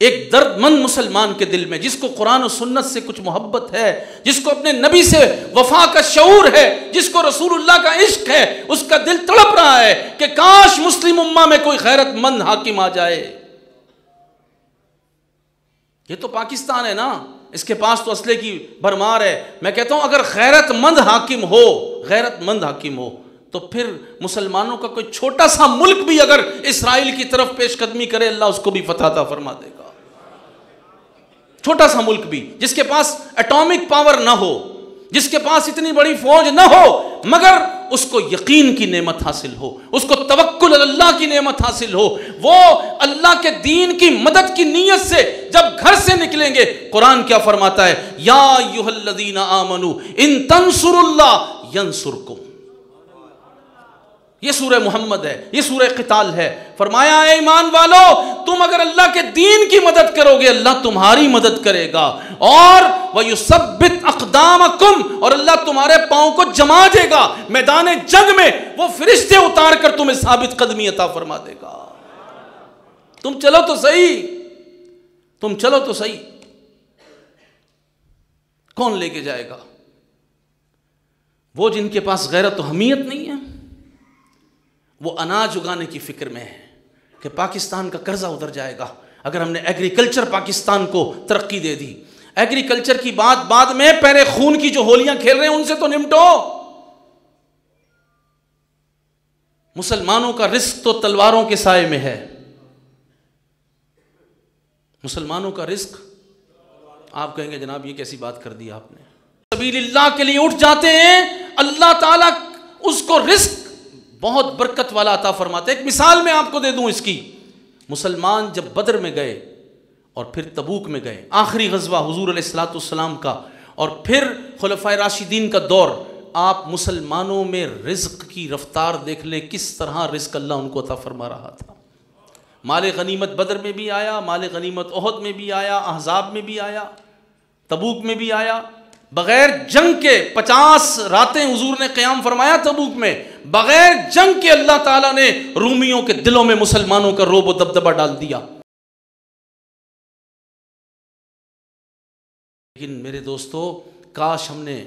एक दर्दमंद मुसलमान के दिल में, जिसको कुरान और सुन्नत से कुछ मोहब्बत है, जिसको अपने नबी से वफा का शूर है, जिसको रसूलुल्लाह का इश्क है, उसका दिल तड़प रहा है कि काश मुस्लिम उम्मा में कोई गैरतमंद हाकिम आ जाए। ये तो पाकिस्तान है ना? इसके पास तो असले की भरमार है। मैं कहता हूँ, अगर गैरतमंद हाकिम हो, गैरतमंद हाकिम हो तो फिर मुसलमानों का कोई छोटा सा मुल्क भी अगर इसराइल की तरफ़ पेशकदमी करे, अल्लाह उसको भी फतहता फरमा देगा। छोटा सा मुल्क भी, जिसके पास एटॉमिक पावर ना हो, जिसके पास इतनी बड़ी फौज ना हो, मगर उसको यकीन की नेमत हासिल हो, उसको तवक्कुल अल्लाह की नेमत हासिल हो, वो अल्लाह के दीन की मदद की नीयत से जब घर से निकलेंगे, कुरान क्या फरमाता है? या युहल्लदीना आमनु, इन तंसुरुल्लाह यंसुरकुम। ये सूर्य मोहम्मद है, ये सूर्य किताल है। फरमाया है ईमान वालो, तुम अगर अल्लाह के दीन की मदद करोगे, अल्लाह तुम्हारी मदद करेगा। और वह युसबित अकदाम कुम और अल्लाह तुम्हारे पाओ को जमा देगा। मैदान जंग में वो फरिश्ते उतार कर तुम्हें साबित कदमी अता फरमा देगा। तुम चलो तो सही, तुम चलो तो सही। कौन लेके जाएगा? वो जिनके पास गैरत हमीयत नहीं है। वो अनाज उगाने की फ़िक्र में है कि पाकिस्तान का कर्जा उधर जाएगा। अगर हमने एग्रीकल्चर पाकिस्तान को तरक्की दे दी, एग्रीकल्चर की बात बाद में पहले खून की जो होलियाँ खेल रहे हैं, उनसे तो निपटो। मुसलमानों का रिस्क तो तलवारों के साय में है। मुसलमानों का रिस्क, आप कहेंगे, जनाब, ये कैसी बात कर दी आपने? सबील्लाह के लिए उठ जाते हैं। अल्लाह ताला उसको रिस्क बहुत बरकत वाला अता फरमाते एक मिसाल मैं आपको दे दूँ इसकी। मुसलमान जब बदर में गए और फिर तबूक में गए, आखिरी गजबा हजूर सलाम का, और फिर खलफा राशिदीन का दौर, आप मुसलमानों में रिज्क की रफ्तार देख लें, किस तरह रिज्क अल्लाह उनको अता फरमा रहा था। माल गनीमत बदर में भी आया, माल गनीमत ओहद में भी आया, अहजाब में भी आया, तबूक में भी आया बगैर जंग के पचास रातें हजूर ने क्याम फरमाया तबूक में, बगैर जंग के अल्लाह ताला ने रूमियों के दिलों में मुसलमानों का रोबो दबदबा डाल दिया। लेकिन मेरे दोस्तों, काश हमने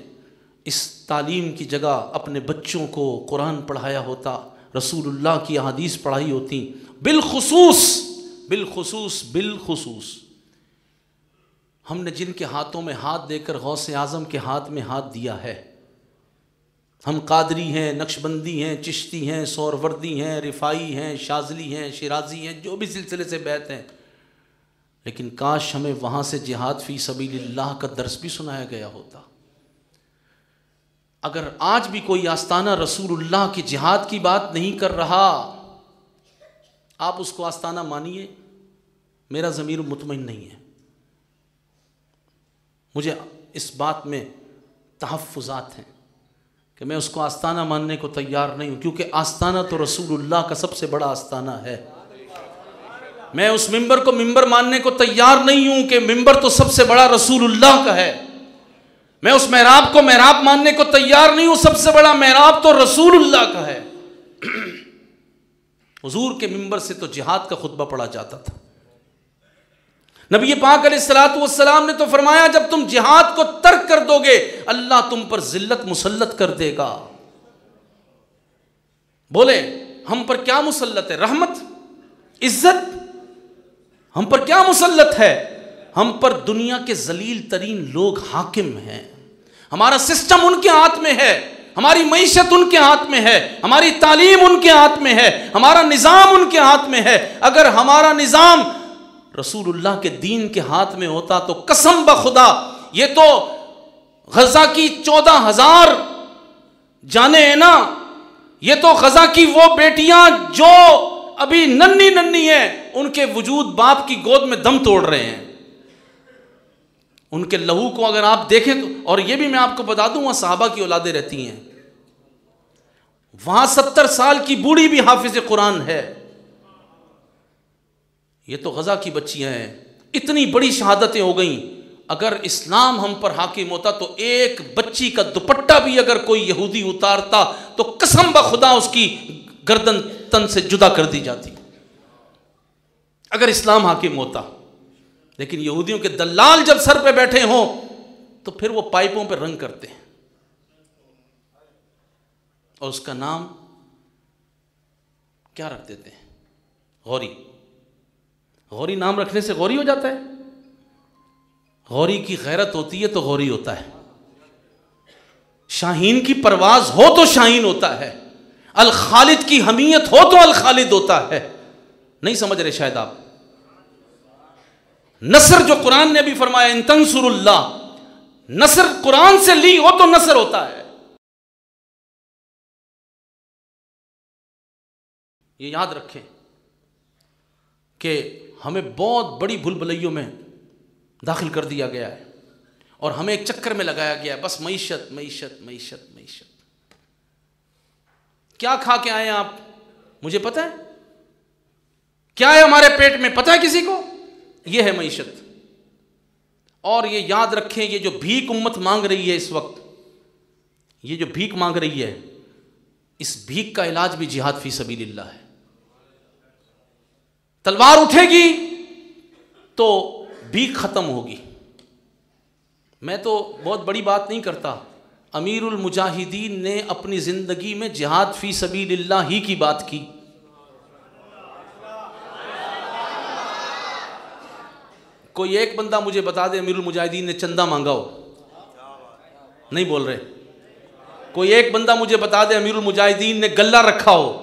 इस तालीम की जगह अपने बच्चों को कुरान पढ़ाया होता, रसूलुल्लाह की हदीस पढ़ाई होती, बिलखसूस बिलखसूस बिलखसूस। हमने जिनके हाथों में हाथ देकर गौस आज़म के हाथ में हाथ दिया है। हम कादरी हैं, नक्शबंदी हैं, चिश्ती हैं, सौरवर्दी हैं, रिफाई हैं, शाजली हैं, शराजी हैं, जो भी सिलसिले से बैत हैं। लेकिन काश हमें वहाँ से जिहाद फ़ी सबील्लाह का दर्स भी सुनाया गया होता। अगर आज भी कोई आस्ताना रसूलुल्लाह की जिहाद की बात नहीं कर रहा, आप उसको आस्ताना मानिए। मेरा ज़मीर मुतमिन नहीं है। मुझे इस बात में तहफ़ात हैं कि मैं उसको आस्ताना मानने को तैयार नहीं हूँ, क्योंकि आस्ताना तो रसूलुल्लाह का सबसे बड़ा आस्ताना है। मैं उस मिंबर को मिंबर मानने को तैयार नहीं हूँ कि मिंबर तो सबसे बड़ा रसूलुल्लाह का है। मैं उस महराब को महराब मानने को तैयार नहीं हूँ, सबसे बड़ा महराब तो रसूलुल्लाह का है। [clears throat] हजूर के मिंबर से तो जिहाद का खुतबा पढ़ा जाता था। नबी पाक सलाम ने तो फरमाया, जब तुम जिहाद को तर्क कर दोगे, अल्लाह तुम पर जिल्लत मुसलत कर देगा। बोले, हम पर क्या मुसलत है? रहमत? इज़्ज़त? हम पर क्या मुसलत है? हम पर दुनिया के जलील तरीन लोग हाकिम हैं। हमारा सिस्टम उनके हाथ में है, हमारी मीशत उनके हाथ में है, हमारी तालीम उनके हाथ में है, हमारा निज़ाम उनके हाथ में है। अगर हमारा निज़ाम रसूलुल्लाह के दीन के हाथ में होता तो कसम ब खुदा, ये तो गजा की चौदह हज़ार, जाने हैं ना, ये तो गजा की वो बेटियाँ जो अभी नन्नी नन्नी है, उनके वजूद बाप की गोद में दम तोड़ रहे हैं। उनके लहू को अगर आप देखें तो और ये भी मैं आपको बता दूँ, वहाँ साहबा की औलादे रहती हैं। वहाँ सत्तर साल की बूढ़ी भी हाफिज कुरान है। ये तो गजा की बच्चियाँ हैं। इतनी बड़ी शहादतें हो गई। अगर इस्लाम हम पर हाकिम होता तो एक बच्ची का दुपट्टा भी अगर कोई यहूदी उतारता तो कसम ब खुदा उसकी गर्दन तन से जुदा कर दी जाती। अगर इस्लाम हाकिम होता, लेकिन यहूदियों के दलाल जब सर पे बैठे हों तो फिर वो पाइपों पे रंग करते हैं। और उसका नाम क्या रख देते हैं? गौरी। गौरी नाम रखने से गौरी हो जाता है। गौरी की गैरत होती है तो गौरी होता है। शाहीन की परवाज हो तो शाहीन होता है। अल खालिद की हमीयत हो तो अल खालिद होता है। नहीं समझ रहे शायद आप? नसर जो कुरान ने भी फरमाया, इन तंसुरुल्लाह नसर कुरान से ली हो तो नसर होता है। ये याद रखें कि हमें बहुत बड़ी भूल भलैयों में दाखिल कर दिया गया है और हमें एक चक्कर में लगाया गया है। बस मीशत मीशत मीशत मीशत। क्या खा के आए आप? मुझे पता है। क्या है हमारे पेट में? पता है किसी को? यह है मीशत। और ये याद रखें, ये जो भीख उम्मत मांग रही है इस वक्त, ये जो भीख मांग रही है, इस भीख का इलाज भी जिहाद फ़ी सबीलिल्लाह है। तलवार उठेगी तो भीख खत्म होगी। मैं तो बहुत बड़ी बात नहीं करता। अमीरुल मुजाहिदीन ने अपनी ज़िंदगी में जिहाद फ़ी सबीलिल्लाह ही की बात की। कोई एक बंदा मुझे बता दे, अमीरुल मुजाहिदीन ने चंदा मांगा हो। नहीं बोल रहे। कोई एक बंदा मुझे बता दे, अमीरुल मुजाहिदीन ने गल्ला रखा हो।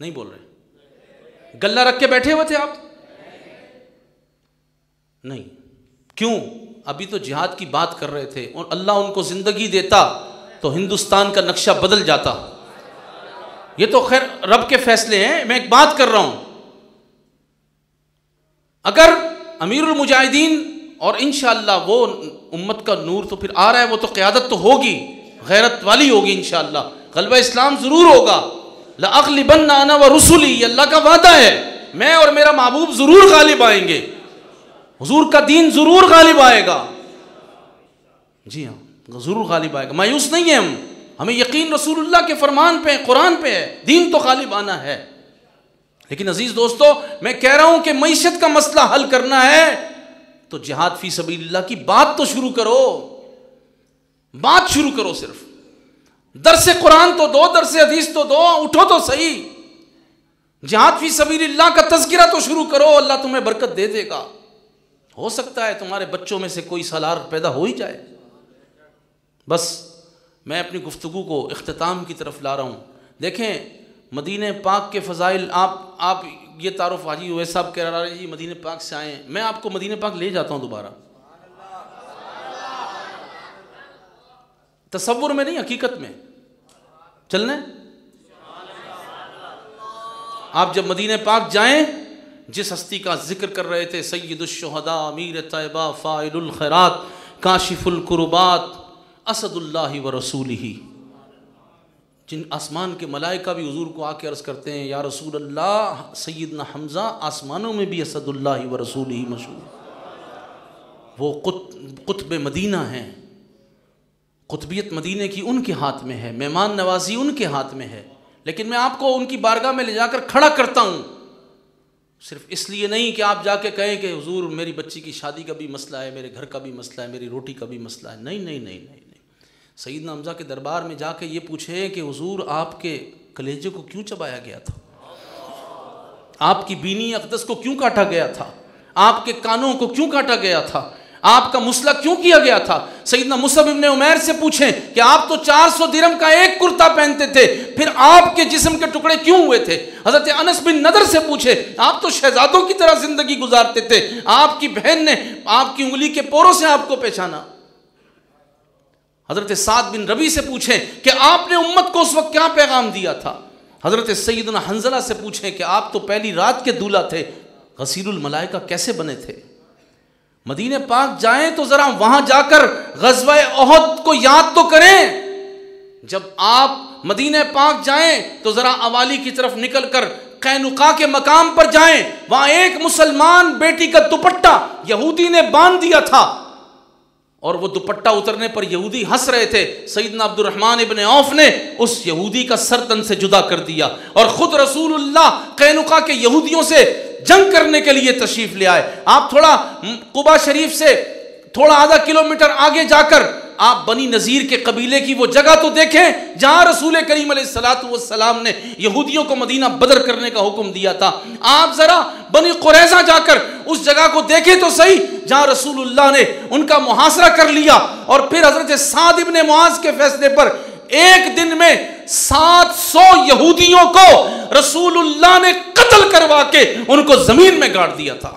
नहीं बोल रहे गल्ला रख के बैठे हुए थे आप? नहीं। क्यों? अभी तो जिहाद की बात कर रहे थे और अल्लाह उनको ज़िंदगी देता तो हिंदुस्तान का नक्शा बदल जाता। ये तो खैर रब के फैसले हैं, मैं एक बात कर रहा हूँ। अगर अमीरुल मुजाहिदीन और इन वो उम्मत का नूर तो फिर आ रहा है, वो तो क़्यादत तो होगी, गैरत वाली होगी इन गलबा इस्लाम ज़रूर होगा। लअगलिबन आना व रसुली अल्लाह का वादा है। मैं और मेरा महबूब ज़रूर गालिब आएँगे। हजूर का दीन ज़रूर गालिब आएगा। जी हाँ ज़रूर गालिब आएगा। मायूस नहीं है हम। हमें यकीन रसूलुल्लाह के फरमान पे, कुरान पे है। दीन तो गालिब आना है। लेकिन अज़ीज़ दोस्तों, मैं कह रहा हूँ कि मीशत का मसला हल करना है तो जिहाद फ़ी सबील्ला की बात तो शुरू करो। बात शुरू करो सिर्फ़। दरस कुरान तो दो दरस हदीस तो दो, उठो तो सही। जिहाद फ़ी सबील्ला का तस्करा तो शुरू करो, अल्लाह तुम्हें बरकत दे देगा। हो सकता है तुम्हारे बच्चों में से कोई सलार पैदा हो ही जाए। बस, मैं अपनी गुफ्तु को अख्ताम की तरफ़ ला रहा हूँ। देखें, मदीन पाक के फ़जाइल, आप आप ये तारुफ हाजी हुए साहब कह रहा है जी, मदीन पाक से आए मैं आपको मदीन पाक ले जाता हूँ दोबारा। तस्वुर में नहीं, हकीकत में। चलने आप जब मदीने पाक जाएँ, जिस हस्ती का ज़िक्र कर रहे थे सैदुलशहदा अमीर तयबा फ़ाइल खैरात काशिफुल कुरबात असदुल्ला व रसूल ही जिन आसमान के मलाइका भी हजूर को आके अर्ज़ करते हैं, या रसूल अल्लाह सैदना हमज़ा, आसमानों में भी असदुल्ला व रसूल ही मशहूर। वो कुतब मदीना हैं। कुतबियत मदीने की उनके हाथ में है, मेहमान नवाजी उनके हाथ में है। लेकिन मैं आपको उनकी बारगाह में ले जाकर खड़ा करता हूँ। सिर्फ़ इसलिए नहीं कि आप जाके कहें कि, हुजूर, मेरी बच्ची की शादी का भी मसला है, मेरे घर का भी मसला है, मेरी रोटी का भी मसला है। नहीं नहीं नहीं नहीं नहीं। सईद हमज़ा के दरबार में जाके ये पूछे कि, हुजूर, आपके कलेजे को क्यों चबाया गया था? आपकी बीनी अकदस को क्यों काटा गया था? आपके कानों को क्यों काटा गया था? आपका मुसला क्यों किया गया था? सईदना मुसब इब्ने उमैर से पूछें कि आप तो 400 दिरम का एक कुर्ता पहनते थे, फिर आपके जिस्म के टुकड़े क्यों हुए थे? हज़रत अनस बिन नदर से पूछे, आप तो शहजादों की तरह ज़िंदगी गुजारते थे, आपकी बहन ने आपकी उंगली के पोरों से आपको पहचाना। हज़रत साद बिन रबी से पूछें कि आपने उम्मत को उस वक्त क्या पैगाम दिया था? हज़रत सईदना हंजला से पूछें कि आप तो पहली रात के दूल्हा थे, गसीरुल मलाइका कैसे बने थे? मदीने पाक जाएँ तो जरा वहाँ जाकर गजवा अहद को याद तो करें। जब आप मदीने पाक जाएँ तो जरा अवाली की तरफ़ निकलकर कैनुका के मकाम पर जाएँ। वहाँ एक मुसलमान बेटी का दुपट्टा यहूदी ने बाँध दिया था। और वो दुपट्टा उतरने पर यहूदी हंस रहे थे। सईदना अब्दुलरहमान इबन औफ ने उस यहूदी का सरतन से जुदा कर दिया। और खुद रसूलुल्लाह कैनुका के यहूदियों से जंग करने के लिए तशरीफ़ ले आए। आप थोड़ा कुबा शरीफ से थोड़ा आधा किलोमीटर आगे जाकर आप बनी नज़ीर के कबीले की वो जगह तो देखें, जहाँ रसूल करीम सलाम ने यहूदियों को मदीना बदर करने का हुक्म दिया था। आप जरा बनी कुरैजा जाकर उस जगह को देखें तो सही, जहाँ रसूलुल्लाह ने उनका मुहासरा कर लिया और फिर हज़रत साद इब्ने मुआज के फैसले पर एक दिन में सात सौ यहूदियों को रसूलुल्लाह ने कत्ल करवा के उनको ज़मीन में गाड़ दिया था।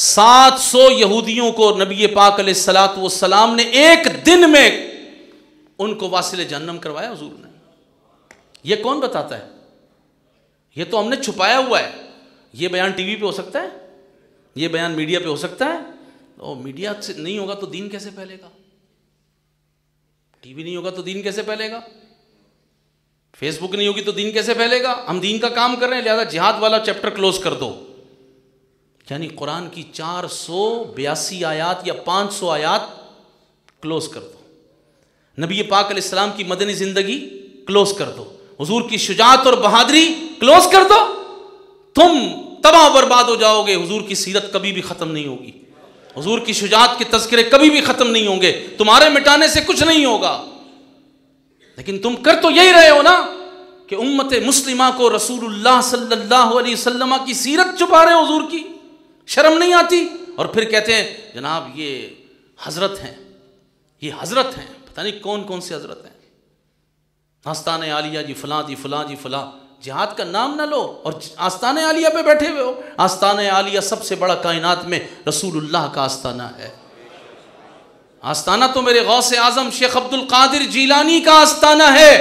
सात सौ यहूदियों को नबी पाक सलात सलाम ने एक दिन में उनको वासिल जन्नम करवाया? हजूर ने। यह कौन बताता है? यह तो हमने छुपाया हुआ है। यह बयान टीवी पे हो सकता है? यह बयान मीडिया पे हो सकता है? तो मीडिया से नहीं होगा तो दीन कैसे फैलेगा? टीवी नहीं होगा तो दीन कैसे फैलेगा? फेसबुक नहीं होगी तो दीन कैसे फैलेगा? हम दीन का काम कर रहे हैं, लिहाजा जिहाद वाला चैप्टर क्लोज कर दो। यानी कुरान की चार सौ बयासी आयात या पाँच सौ आयात क्लोज कर दो। नबी पाक इस्लाम की मदनी ज़िंदगी क्लोज कर दो। हुजूर की शुजात और बहादुरी क्लोज कर दो। तुम तबाह बर्बाद हो जाओगे। हुजूर की सीरत कभी भी ख़त्म नहीं होगी। हुजूर की शुजात के तस्करे कभी भी ख़त्म नहीं होंगे। तुम्हारे मिटाने से कुछ नहीं होगा। लेकिन तुम कर तो यही रहे हो ना कि उम्मत मुस्लिमा को रसूलुल्लाह सल्लल्लाहु अलैहि वसल्लम की सीरत छुपा रहे हो हुजूर की। शर्म नहीं आती। और फिर कहते हैं, जनाब, ये हज़रत हैं। ये हज़रत हैं। पता नहीं कौन कौन से हज़रत हैं। आस्तान आलिया जी फलां जी फलां जी फलां। जिहाद का नाम ना लो और आस्तान आलिया पे बैठे हुए हो। आस्तान आलिया सबसे बड़ा कायनात में रसूलुल्लाह का आस्ताना है। आस्ताना तो मेरे गौस आज़म शेख अब्दुल कादिर जीलानी का आस्ताना है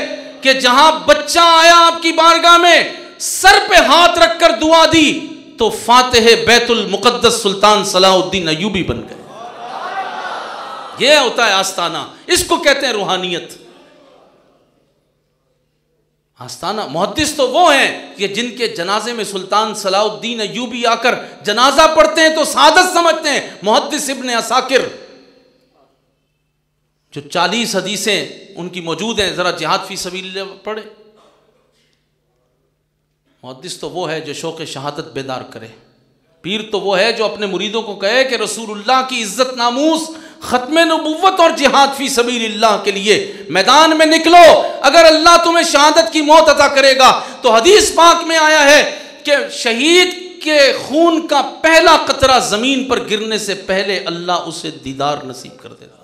कि जहाँ बच्चा आया आपकी बारगाह में, सर पे हाथ रखकर दुआ दी तो फातेह बैतुल मुकद्दस सुल्तान सलाउद्दीन अयूबी बन गए। यह होता है आस्ताना इसको कहते हैं रूहानियत। आस्ताना मुहदस तो वो हैं कि जिनके जनाजे में सुल्तान सलाउद्दीन अयूबी आकर जनाजा पढ़ते हैं तो सादत समझते हैं। मुहदस इब्न असाकिर, जो चालीस हदीसें उनकी मौजूद हैं, ज़रा जिहाद फ़ी सबील पढ़े। मुहदस तो वो है जो शौक़ शहादत बेदार करे। पीर तो वो है जो अपने मुरीदों को कहे कि रसूलुल्लाह की इज़्ज़त नामूस, ख़त्म नबूवत और जिहाद फ़ी सबील के लिए। मैदान में निकलो। अगर अल्लाह तुम्हें शहादत की मौत अदा करेगा तो हदीस पाक में आया है कि शहीद के खून का पहला कतरा ज़मीन पर गिरने से पहले अल्लाह उसे दीदार नसीब कर देता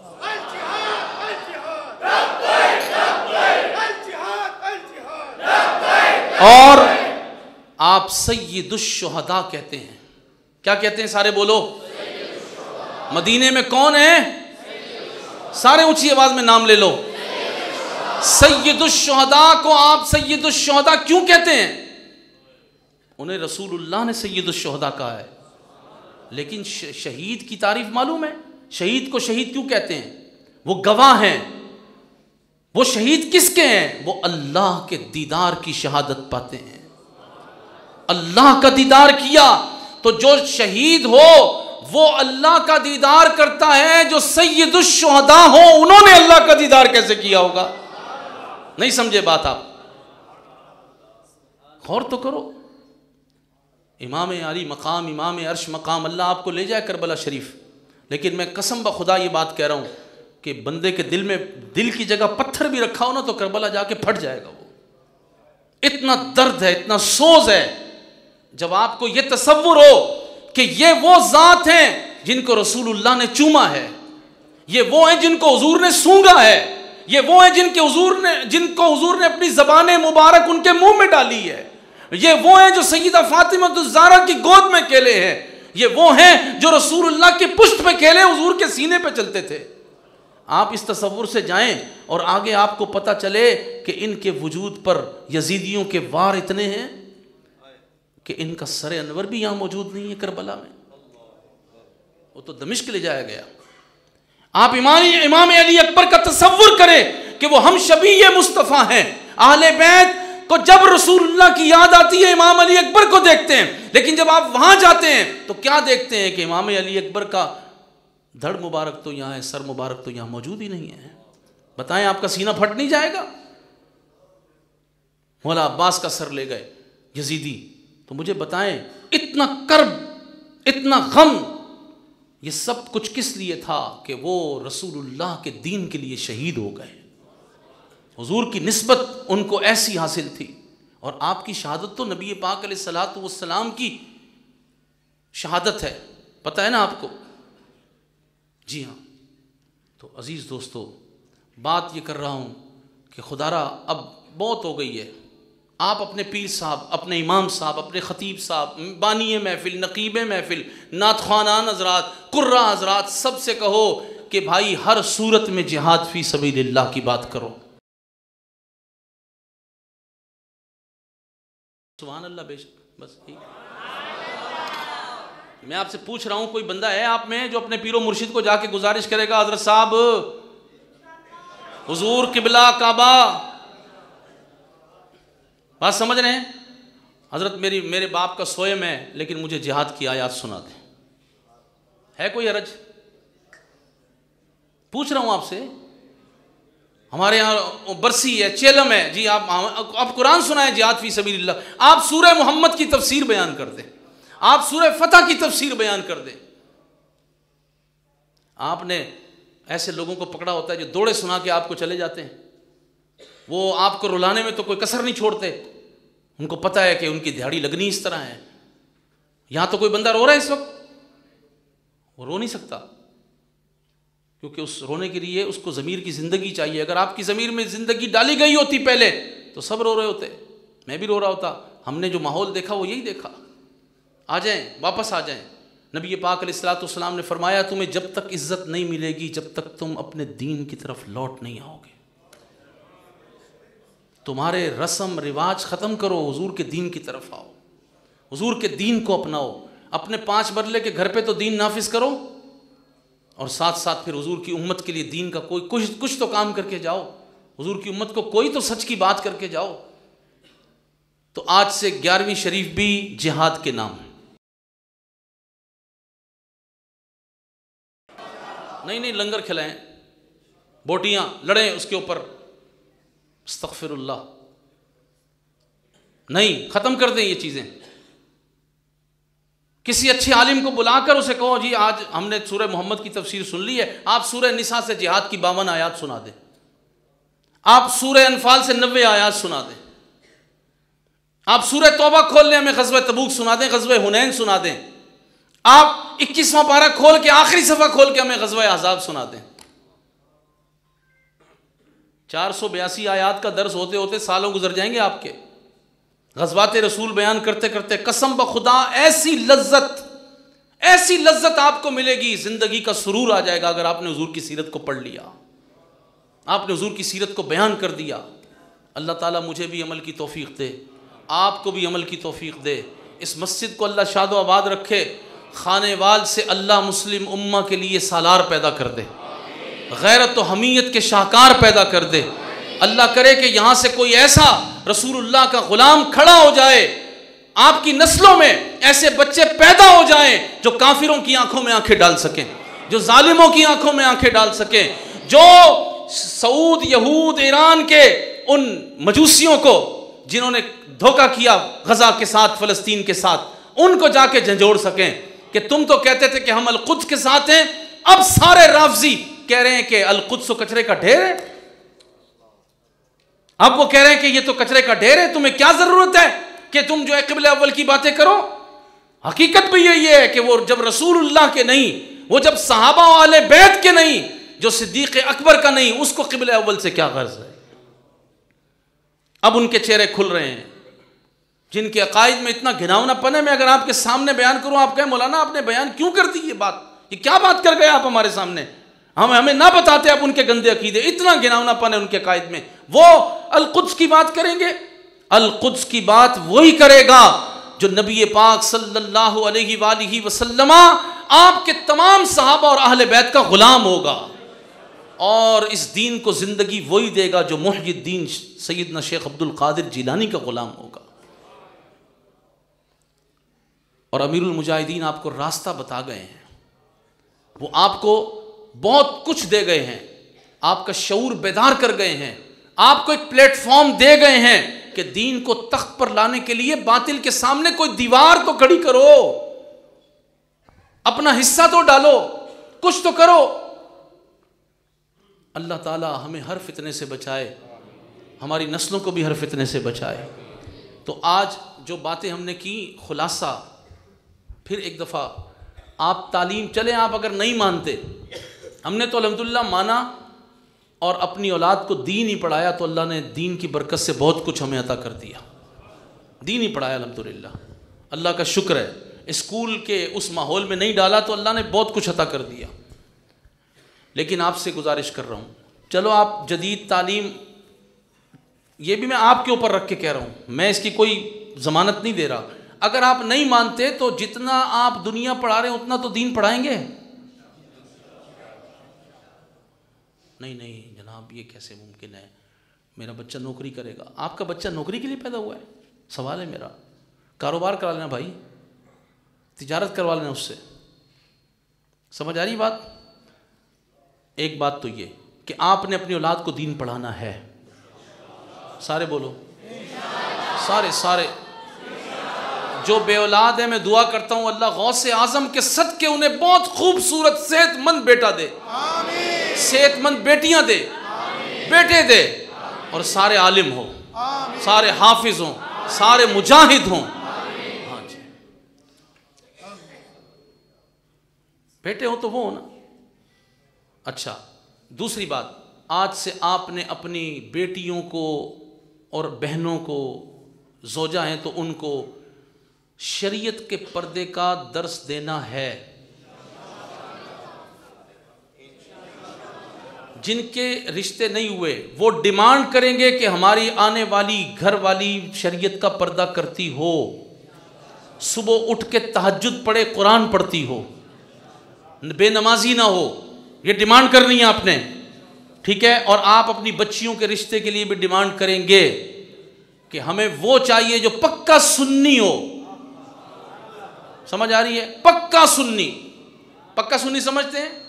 और आप सैदुशहदा कहते हैं। क्या कहते हैं सारे बोलो? मदीने में कौन है? सारे ऊँची आवाज़ में नाम ले लो। सैदुशहदा को आप सैदुशहदा क्यों कहते हैं? उन्हें रसूलुल्लाह ने सैदुशहदा कहा है। लेकिन शहीद की तारीफ़ मालूम है? शहीद को शहीद क्यों कहते हैं? वो गवाह हैं। वो शहीद किसके हैं? वो अल्लाह के दीदार की शहादत पाते हैं। अल्लाह का दीदार किया तो जो शहीद हो, वो अल्लाह का दीदार करता है, जो सैदुशहदा हो, उन्होंने अल्लाह का दीदार कैसे किया होगा? नहीं समझे बात आप। गौर तो करो। इमाम अली मकाम इमाम अर्श, मकाम, अल्लाह आपको ले जाए करबला शरीफ। लेकिन मैं कसम ब खुदा ये बात कह रहा हूँ कि बंदे के दिल में, दिल की जगह पत्थर भी रखा हो ना तो करबला जाके फट जाएगा वो। इतना दर्द है, इतना सोज है जब आपको ये तस्वुर हो कि ये वो ज़ात हैं जिनको रसूलुल्लाह ने चूमा है, ये वो हैं जिनको हजूर ने सूँगा है, ये वो हैं जिनके हजूर ने, जिनको हजूर ने अपनी जबान मुबारक उनके मुँह में डाली है, ये वो हैं जो सईदा फातिमा की गोद में खेले हैं, ये वो हैं जो रसूलुल्लाह की पुष्ट पे खेले हजूर के सीने पे चलते थे। आप इस तस्वुर से जाएँ और आगे आपको पता चले कि इनके वजूद पर यजीदियों के वार इतने हैं। कि इनका सर अनवर भी यहाँ मौजूद नहीं है करबला में। वो तो दमिश्क ले जाया गया। आप इमाम इमाम अली अकबर का तस्वुर करें कि वो हम शबी मुस्तफ़ा हैं। आहले बैत को जब रसूलुल्लाह की याद आती है, इमाम अली अकबर को देखते हैं। लेकिन जब आप वहाँ जाते हैं तो क्या देखते हैं कि इमाम अली अकबर का धड़ मुबारक तो यहाँ है, सर मुबारक तो यहाँ मौजूद ही नहीं है। बताएँ, आपका सीना फट नहीं जाएगा? मौला अब्बास का सर ले गए, यजीदी। तो मुझे बताएँ, इतना कर्ब इतना गम, ये सब कुछ किस लिए था कि वो रसूलुल्लाह के दीन के लिए शहीद हो गए? हुजूर की नस्बत उनको ऐसी हासिल थी। और आपकी शहादत तो नबी पाक सलाम की शहादत है। पता है ना आपको? जी हाँ। तो अज़ीज़ दोस्तों, बात ये कर रहा हूँ कि खुदारा अब बहुत हो गई है। आप अपने पीर साहब, अपने इमाम साहब, अपने ख़तीब साहब बानी महफ़िल, नकीब महफ़िल, नात खानान हजरात, कुर्रा हजरात, सबसे कहो कि भाई, हर सूरत में जिहाद फ़ी सभी की बात करो। सुबह अल्लाह बेशक, बस मैं आपसे पूछ रहा हूँ, कोई बंदा है आप में जो अपने पीरो मुर्शिद को जाके गुजारिश करेगा? हज़रत साहब, हुजूर, किबला, काबा बात समझ रहे हैं? हज़रत, मेरी, मेरे बाप का सोयम है, लेकिन मुझे जिहाद की आयात सुना दे। है कोई अरज पूछ रहा हूँ आपसे। हमारे यहाँ बरसी है, चेलम है। जी, आप आप कुरान सुनाए, जिहाद फ़ी सबी आप सूर्य मोहम्मद की तफसीर बयान कर दें। आप सूर्य फतह की तफसीर बयान कर दें। आपने ऐसे लोगों को पकड़ा होता है जो दौड़े सुना के आपको चले जाते हैं। वो आपको रुलाने में तो कोई कसर नहीं छोड़ते। उनको पता है कि उनकी दिहाड़ी लगनी इस तरह है। यहाँ तो कोई बंदा रो रहा है इस वक्त। वो रो नहीं सकता। क्योंकि उस रोने के लिए उसको ज़मीर की ज़िंदगी चाहिए। अगर आपकी ज़मीर में ज़िंदगी डाली गई होती पहले तो सब रो रहे होते। मैं भी रो रहा होता। हमने जो माहौल देखा, वो यही देखा। आ जाएँ, वापस आ जाएँ। नबी पाक सलाम ने फरमाया, तुम्हें जब तक इज़्ज़त नहीं मिलेगी, जब तक तुम अपने दीन की तरफ़ लौट नहीं आओगे। तुम्हारे रस्म रिवाज ख़त्म करो, हुजूर के दीन की तरफ़ आओ। हुजूर के दीन को अपनाओ। अपने पाँच बरले के घर पे तो दीन नाफिज करो, और साथ साथ फिर हुजूर की उम्मत के लिए दीन का कोई, कुछ कुछ तो काम करके जाओ। हुजूर की उम्मत को कोई तो सच की बात करके जाओ। तो आज से ग्यारहवीं शरीफ भी जिहाद के नाम है। नहीं नहीं, लंगर खिलाएँ। बोटियाँ लड़ें उसके ऊपर। अस्तगफिरुल्लाह। नहीं, ख़त्म कर दें ये चीज़ें। किसी अच्छे आलिम को बुलाकर उसे कहो, जी, आज हमने सूर्य मोहम्मद की तफसीर सुन ली है, आप सूर्य निसा से जिहाद की बावन आयात सुना दें। आप सूर्य अनफाल से नब्बे आयात सुना दें। आप सूर्य तोबा खोल लें, हमें गजब तबूक सुना दें गजब हुनैन सुना दें। आप इक्कीसवां पारा खोल के, आखिरी सफ़ा खोल के हमें गजब आज़ाब सुना दें। चार सौ बयासी आयात का दर्स होते होते सालों गुजर जाएँगे आपके। गजबात रसूल बयान करते करते, कसम ब खुदा, ऐसी लज्जत ऐसी लज्जत आपको मिलेगी, ज़िंदगी का सुरूर आ जाएगा अगर आपने हजूर की सीरत को पढ़ लिया। आपने हजूर की सीरत को बयान कर दिया। अल्लाह ताला मुझे भी अमल की तोफ़ी दे, आपको भी अमल की तोफ़ी दे। इस मस्जिद को अल्लाह शादो आबाद रखे, खाने वाल से अल्लाह मुस्लिम उम्मा के लिए सालार पैदा कर दे। गैरत हमीयत के शाहकार पैदा कर दे। अल्लाह करे कि यहाँ से कोई ऐसा रसूलुल्लाह का ग़ुलाम खड़ा हो जाए, आपकी नस्लों में ऐसे बच्चे पैदा हो जाएँ जो काफिरों की आँखों में आँखें डाल सकें, जो जालिमों की आँखों में आँखें डाल सकें, जो सऊद, यहूद, ईरान के उन मजूसियों को जिन्होंने धोखा किया गजा के साथ, फलस्तीन के साथ, उनको जाके झंझोड़ सकें कि तुम तो कहते थे कि हम अलकुद के साथ हैं, अब सारे राफजी कह रहे हैं कि अलकुद कचरे का ढेर है। अब वो कह रहे हैं कि ये तो कचरे का ढेर है, तुम्हें क्या ज़रूरत है कि तुम जो है अव्वल की बातें करो? हकीकत भी यही है कि वो जब रसूलुल्लाह के नहीं, वो जब सहाबा वाले बैत के नहीं, जो सिद्दीक अकबर का नहीं, उसको कबिल अव्वल से क्या गर्ज है? अब उनके चेहरे खुल रहे हैं। जिनके अकायद में इतना घिनावनापन है, मैं अगर आपके सामने बयान करूँ, आप कहें, मौलाना, आपने बयान क्यों कर दी ये बात? ये क्या बात कर गए आप हमारे सामने? हम हमें ना बताते आप उनके गंदे अकीदे, इतना घिनावनापन है उनके कायद में। वो अलकुद्स की बात करेंगे। अलकुद्स की बात वही करेगा जो नबी पाक सल्लल्लाहु अलैहि वसल्लमा आपके तमाम सहाबा और अहले बैत का गुलाम होगा। और इस दीन को ज़िंदगी वही देगा जो मुहिद्दीन सैदना शेख अब्दुल कादिर जिलानी का गुलाम होगा। और अमीरुल मुजाहिदीन आपको रास्ता बता गए हैं। वो आपको बहुत कुछ दे गए हैं। आपका शूर बेदार कर गए हैं। आपको एक प्लेटफॉर्म दे गए हैं कि दीन को तख्त पर लाने के लिए बातिल के सामने कोई दीवार तो खड़ी करो। अपना हिस्सा तो डालो, कुछ तो करो। अल्लाह ताला हमें हर फितने से बचाए, हमारी नस्लों को भी हर फितने से बचाए। तो आज जो बातें हमने की, खुलासा, फिर एक दफ़ा, आप तालीम चले, आप अगर नहीं मानते हमने तो अलहमदिल्ला माना और अपनी औलाद को दीन ही पढ़ाया तो अल्लाह ने दीन की बरकत से बहुत कुछ हमें अता कर दिया। दीन ही पढ़ाया अलहमदिल्ला। अल्लाह का शुक्र है, स्कूल के उस माहौल में नहीं डाला तो अल्लाह ने बहुत कुछ अता कर दिया। लेकिन आपसे गुजारिश कर रहा हूँ, चलो आप जदीद तालीम, ये भी मैं आपके ऊपर रख के कह रहा हूँ, मैं इसकी कोई ज़मानत नहीं दे रहा। अगर आप नहीं मानते तो जितना आप दुनिया पढ़ा रहे हैं उतना तो दीन पढ़ाएँगे। नहीं नहीं, जनाब, ये कैसे मुमकिन है? मेरा बच्चा नौकरी करेगा। आपका बच्चा नौकरी के लिए पैदा हुआ है? सवाल है मेरा। कारोबार करा लेना भाई। तिजारत करवा लेना उससे। समझ आ रही बात? एक बात तो ये कि आपने अपनी औलाद को दीन पढ़ाना है। सारे बोलो। सारे सारे। जो बे औलाद है, मैं दुआ करता हूँ, अल्लाह गौ से आज़म के सद के उन्हें बहुत खूबसूरत, सेहतमंद बेटा दे। सेहतमंद बेटियाँ दे, बेटे दे, और सारे आलिम हो, सारे हाफिज हों, सारे मुजाहिद हों। हाँ जी। बेटे हो तो वो हो ना। अच्छा दूसरी बात, आज से आपने अपनी बेटियों को और बहनों को, जोजा हैं तो उनको शरीयत के पर्दे का दर्स देना है। जिनके रिश्ते नहीं हुए, वो डिमांड करेंगे कि हमारी आने वाली घर वाली शरीयत का पर्दा करती हो। सुबह उठ के तहजद पढ़े, कुरान पढ़ती हो। बेनमाजी ना हो। ये डिमांड करनी है आपने। ठीक है? और आप अपनी बच्चियों के रिश्ते के लिए भी डिमांड करेंगे कि हमें वो चाहिए जो पक्का सुन्नी हो। समझ आ रही है? पक्का सुन्नी। पक्का सुन्नी समझते हैं?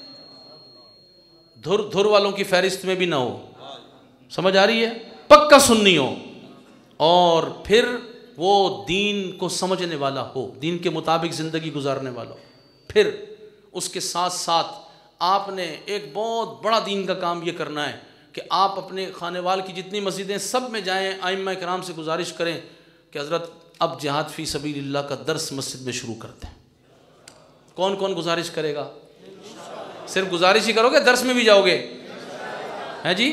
धुर धुर वालों की फहरिस्त में भी ना हो। समझ आ रही है? पक्का सुन्नी हो। और फिर वो दीन को समझने वाला हो दीन के मुताबिक ज़िंदगी गुजारने वाला हो। फिर उसके साथ साथ आपने एक बहुत बड़ा दीन का काम ये करना है कि आप अपने खानेवाल की जितनी मस्जिदें सब में जाएँ आइमा कराम से गुजारिश करें कि हज़रत अब जहाद फ़ी सबी का दर्स मस्जिद में शुरू करते हैं। कौन कौन गुजारिश करेगा? सिर्फ़ गुजारिश ही करोगे दर्स में भी जाओगे? हैं जी?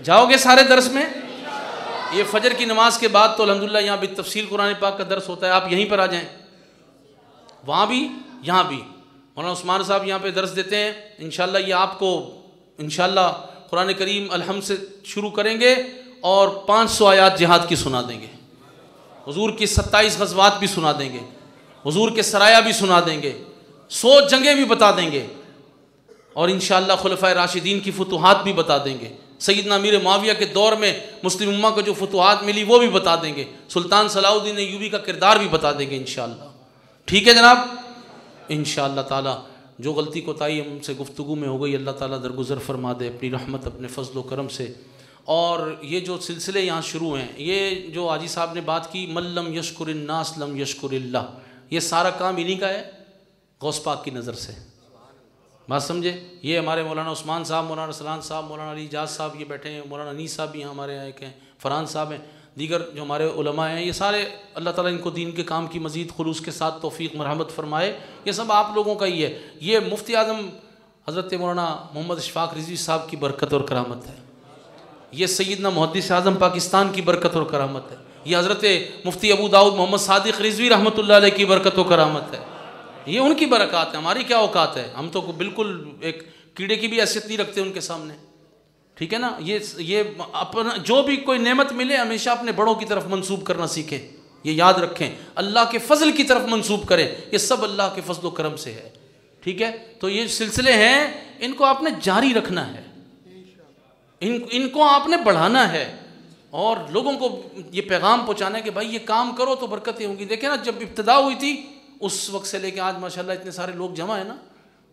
जाओगे सारे दर्स में? ये फजर की नमाज़ के बाद तो अलहमदिल्ला यहाँ भी तफसील कुरान पाक का दर्स होता है, आप यहीं पर आ जाएँ। वहाँ भी, यहाँ भी। मौलाना उस्मान साहब यहाँ पे दर्स देते हैं इन ये आपको इन कुरान करीम अलहम से शुरू करेंगे और पाँच सौ आयात जिहाद की सुना देंगे। हजूर की सत्ताईस गजबात भी सुना देंगे, हजूर के सराया भी सुना देंगे। सौ जंगें भी बता देंगे। और इन खलफ़ राशिदीन की फतूहत भी बता देंगे। सईदना मीर माविया के दौर में मुस्लिम उम्मा को जो फतवाहत मिली, वो भी बता देंगे। सुल्तान सलाउद्दीन यूबी का किरदार भी बता देंगे इन ठीक है जनाब? इन ताला, जो गलती कोताही हमसे गुफ्तु में हो गई, अल्लाह ताला दरगुजर फरमा दे अपनी रहमत, अपने फजल करम से। और ये जो सिलसिले यहाँ शुरू हैं, ये जो आजी साहब ने बात की, मल्लम यशकुरन्नास लम यशकुरिल्ला ये सारा काम इन्हीं का है? गौस पाक की नज़र से। बात समझे? ये हमारे मौलाना उस्मान साहब, मौलाना सलान साहब, मौलाना अली जाज साहब ये बैठे हैं, मौलाना अनी साहब भी हमारे यहाँ एक हैं, फ़रहान साहब हैं, दीगर जो हमारे उलमा हैं, ये सारे अल्लाह ताला इनको दीन के काम की मज़ीद खलूस के साथ तोफ़ी मरहमत फरमाए। ये सब आप लोगों का ही है। ये मुफ्ती आज़म, हज़रत मौलाना मोहम्मद इशफाक रिजवी साहब की बरकत और करामत है। ये सैदना मुहदस आज़म पाकिस्तान की बरकत और करामत है। ये हज़रत मुफ्ती अबू दाऊद मोहम्मद सादिक रिजवी रहमत की बरकत और करामत है। ये उनकी बरकत है, हमारी क्या औकात है? हम तो बिल्कुल एक कीड़े की भी हैसियत नहीं रखते उनके सामने। ठीक है ना? ये ये अपना, जो भी कोई नेमत मिले, हमेशा अपने बड़ों की तरफ़ मंसूब करना सीखें। ये याद रखें, अल्लाह के फजल की तरफ़ मंसूब करें। ये सब अल्लाह के फजल करम से है। ठीक है? तो ये सिलसिले हैं, इनको आपने जारी रखना है। इन, इनको आपने बढ़ाना है। और लोगों को ये पैगाम पहुँचाना है कि, भाई ये काम करो तो बरकतें होंगी। देखे ना, जब इब्तदा हुई थी उस वक्त से लेके आज, माशाल्लाह, इतने सारे लोग जमा है ना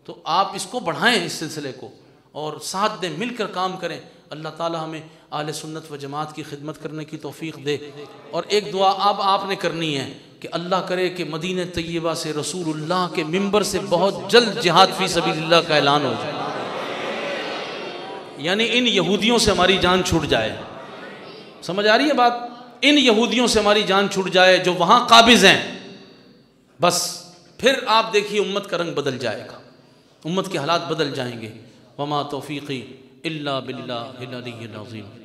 तो आप इसको बढ़ाएँ इस सिलसिले को और साथ दें, मिलकर काम करें। अल्लाह ताला हमें आल सुन्नत व जमात की खिदमत करने की तोफ़ी दे। और एक दुआ अब आपने करनी है कि अल्लाह करे कि मदीन तय्यबा से, रसूलुल्लाह के मिंबर से बहुत जल्द जिहाद फ़ी सबील्ला का ऐलान हो जाए। यानी इन यहूदियों से हमारी जान छूट जाए। समझ आ रही है बात? इन यहूदियों से हमारी जान छूट जाए जो वहाँ काबिज़ हैं। बस फिर आप देखिए उम्मत का रंग बदल जाएगा। उम्मत के हालात बदल जाएँगे। वमा तोफ़ी अल्ला बिल्ला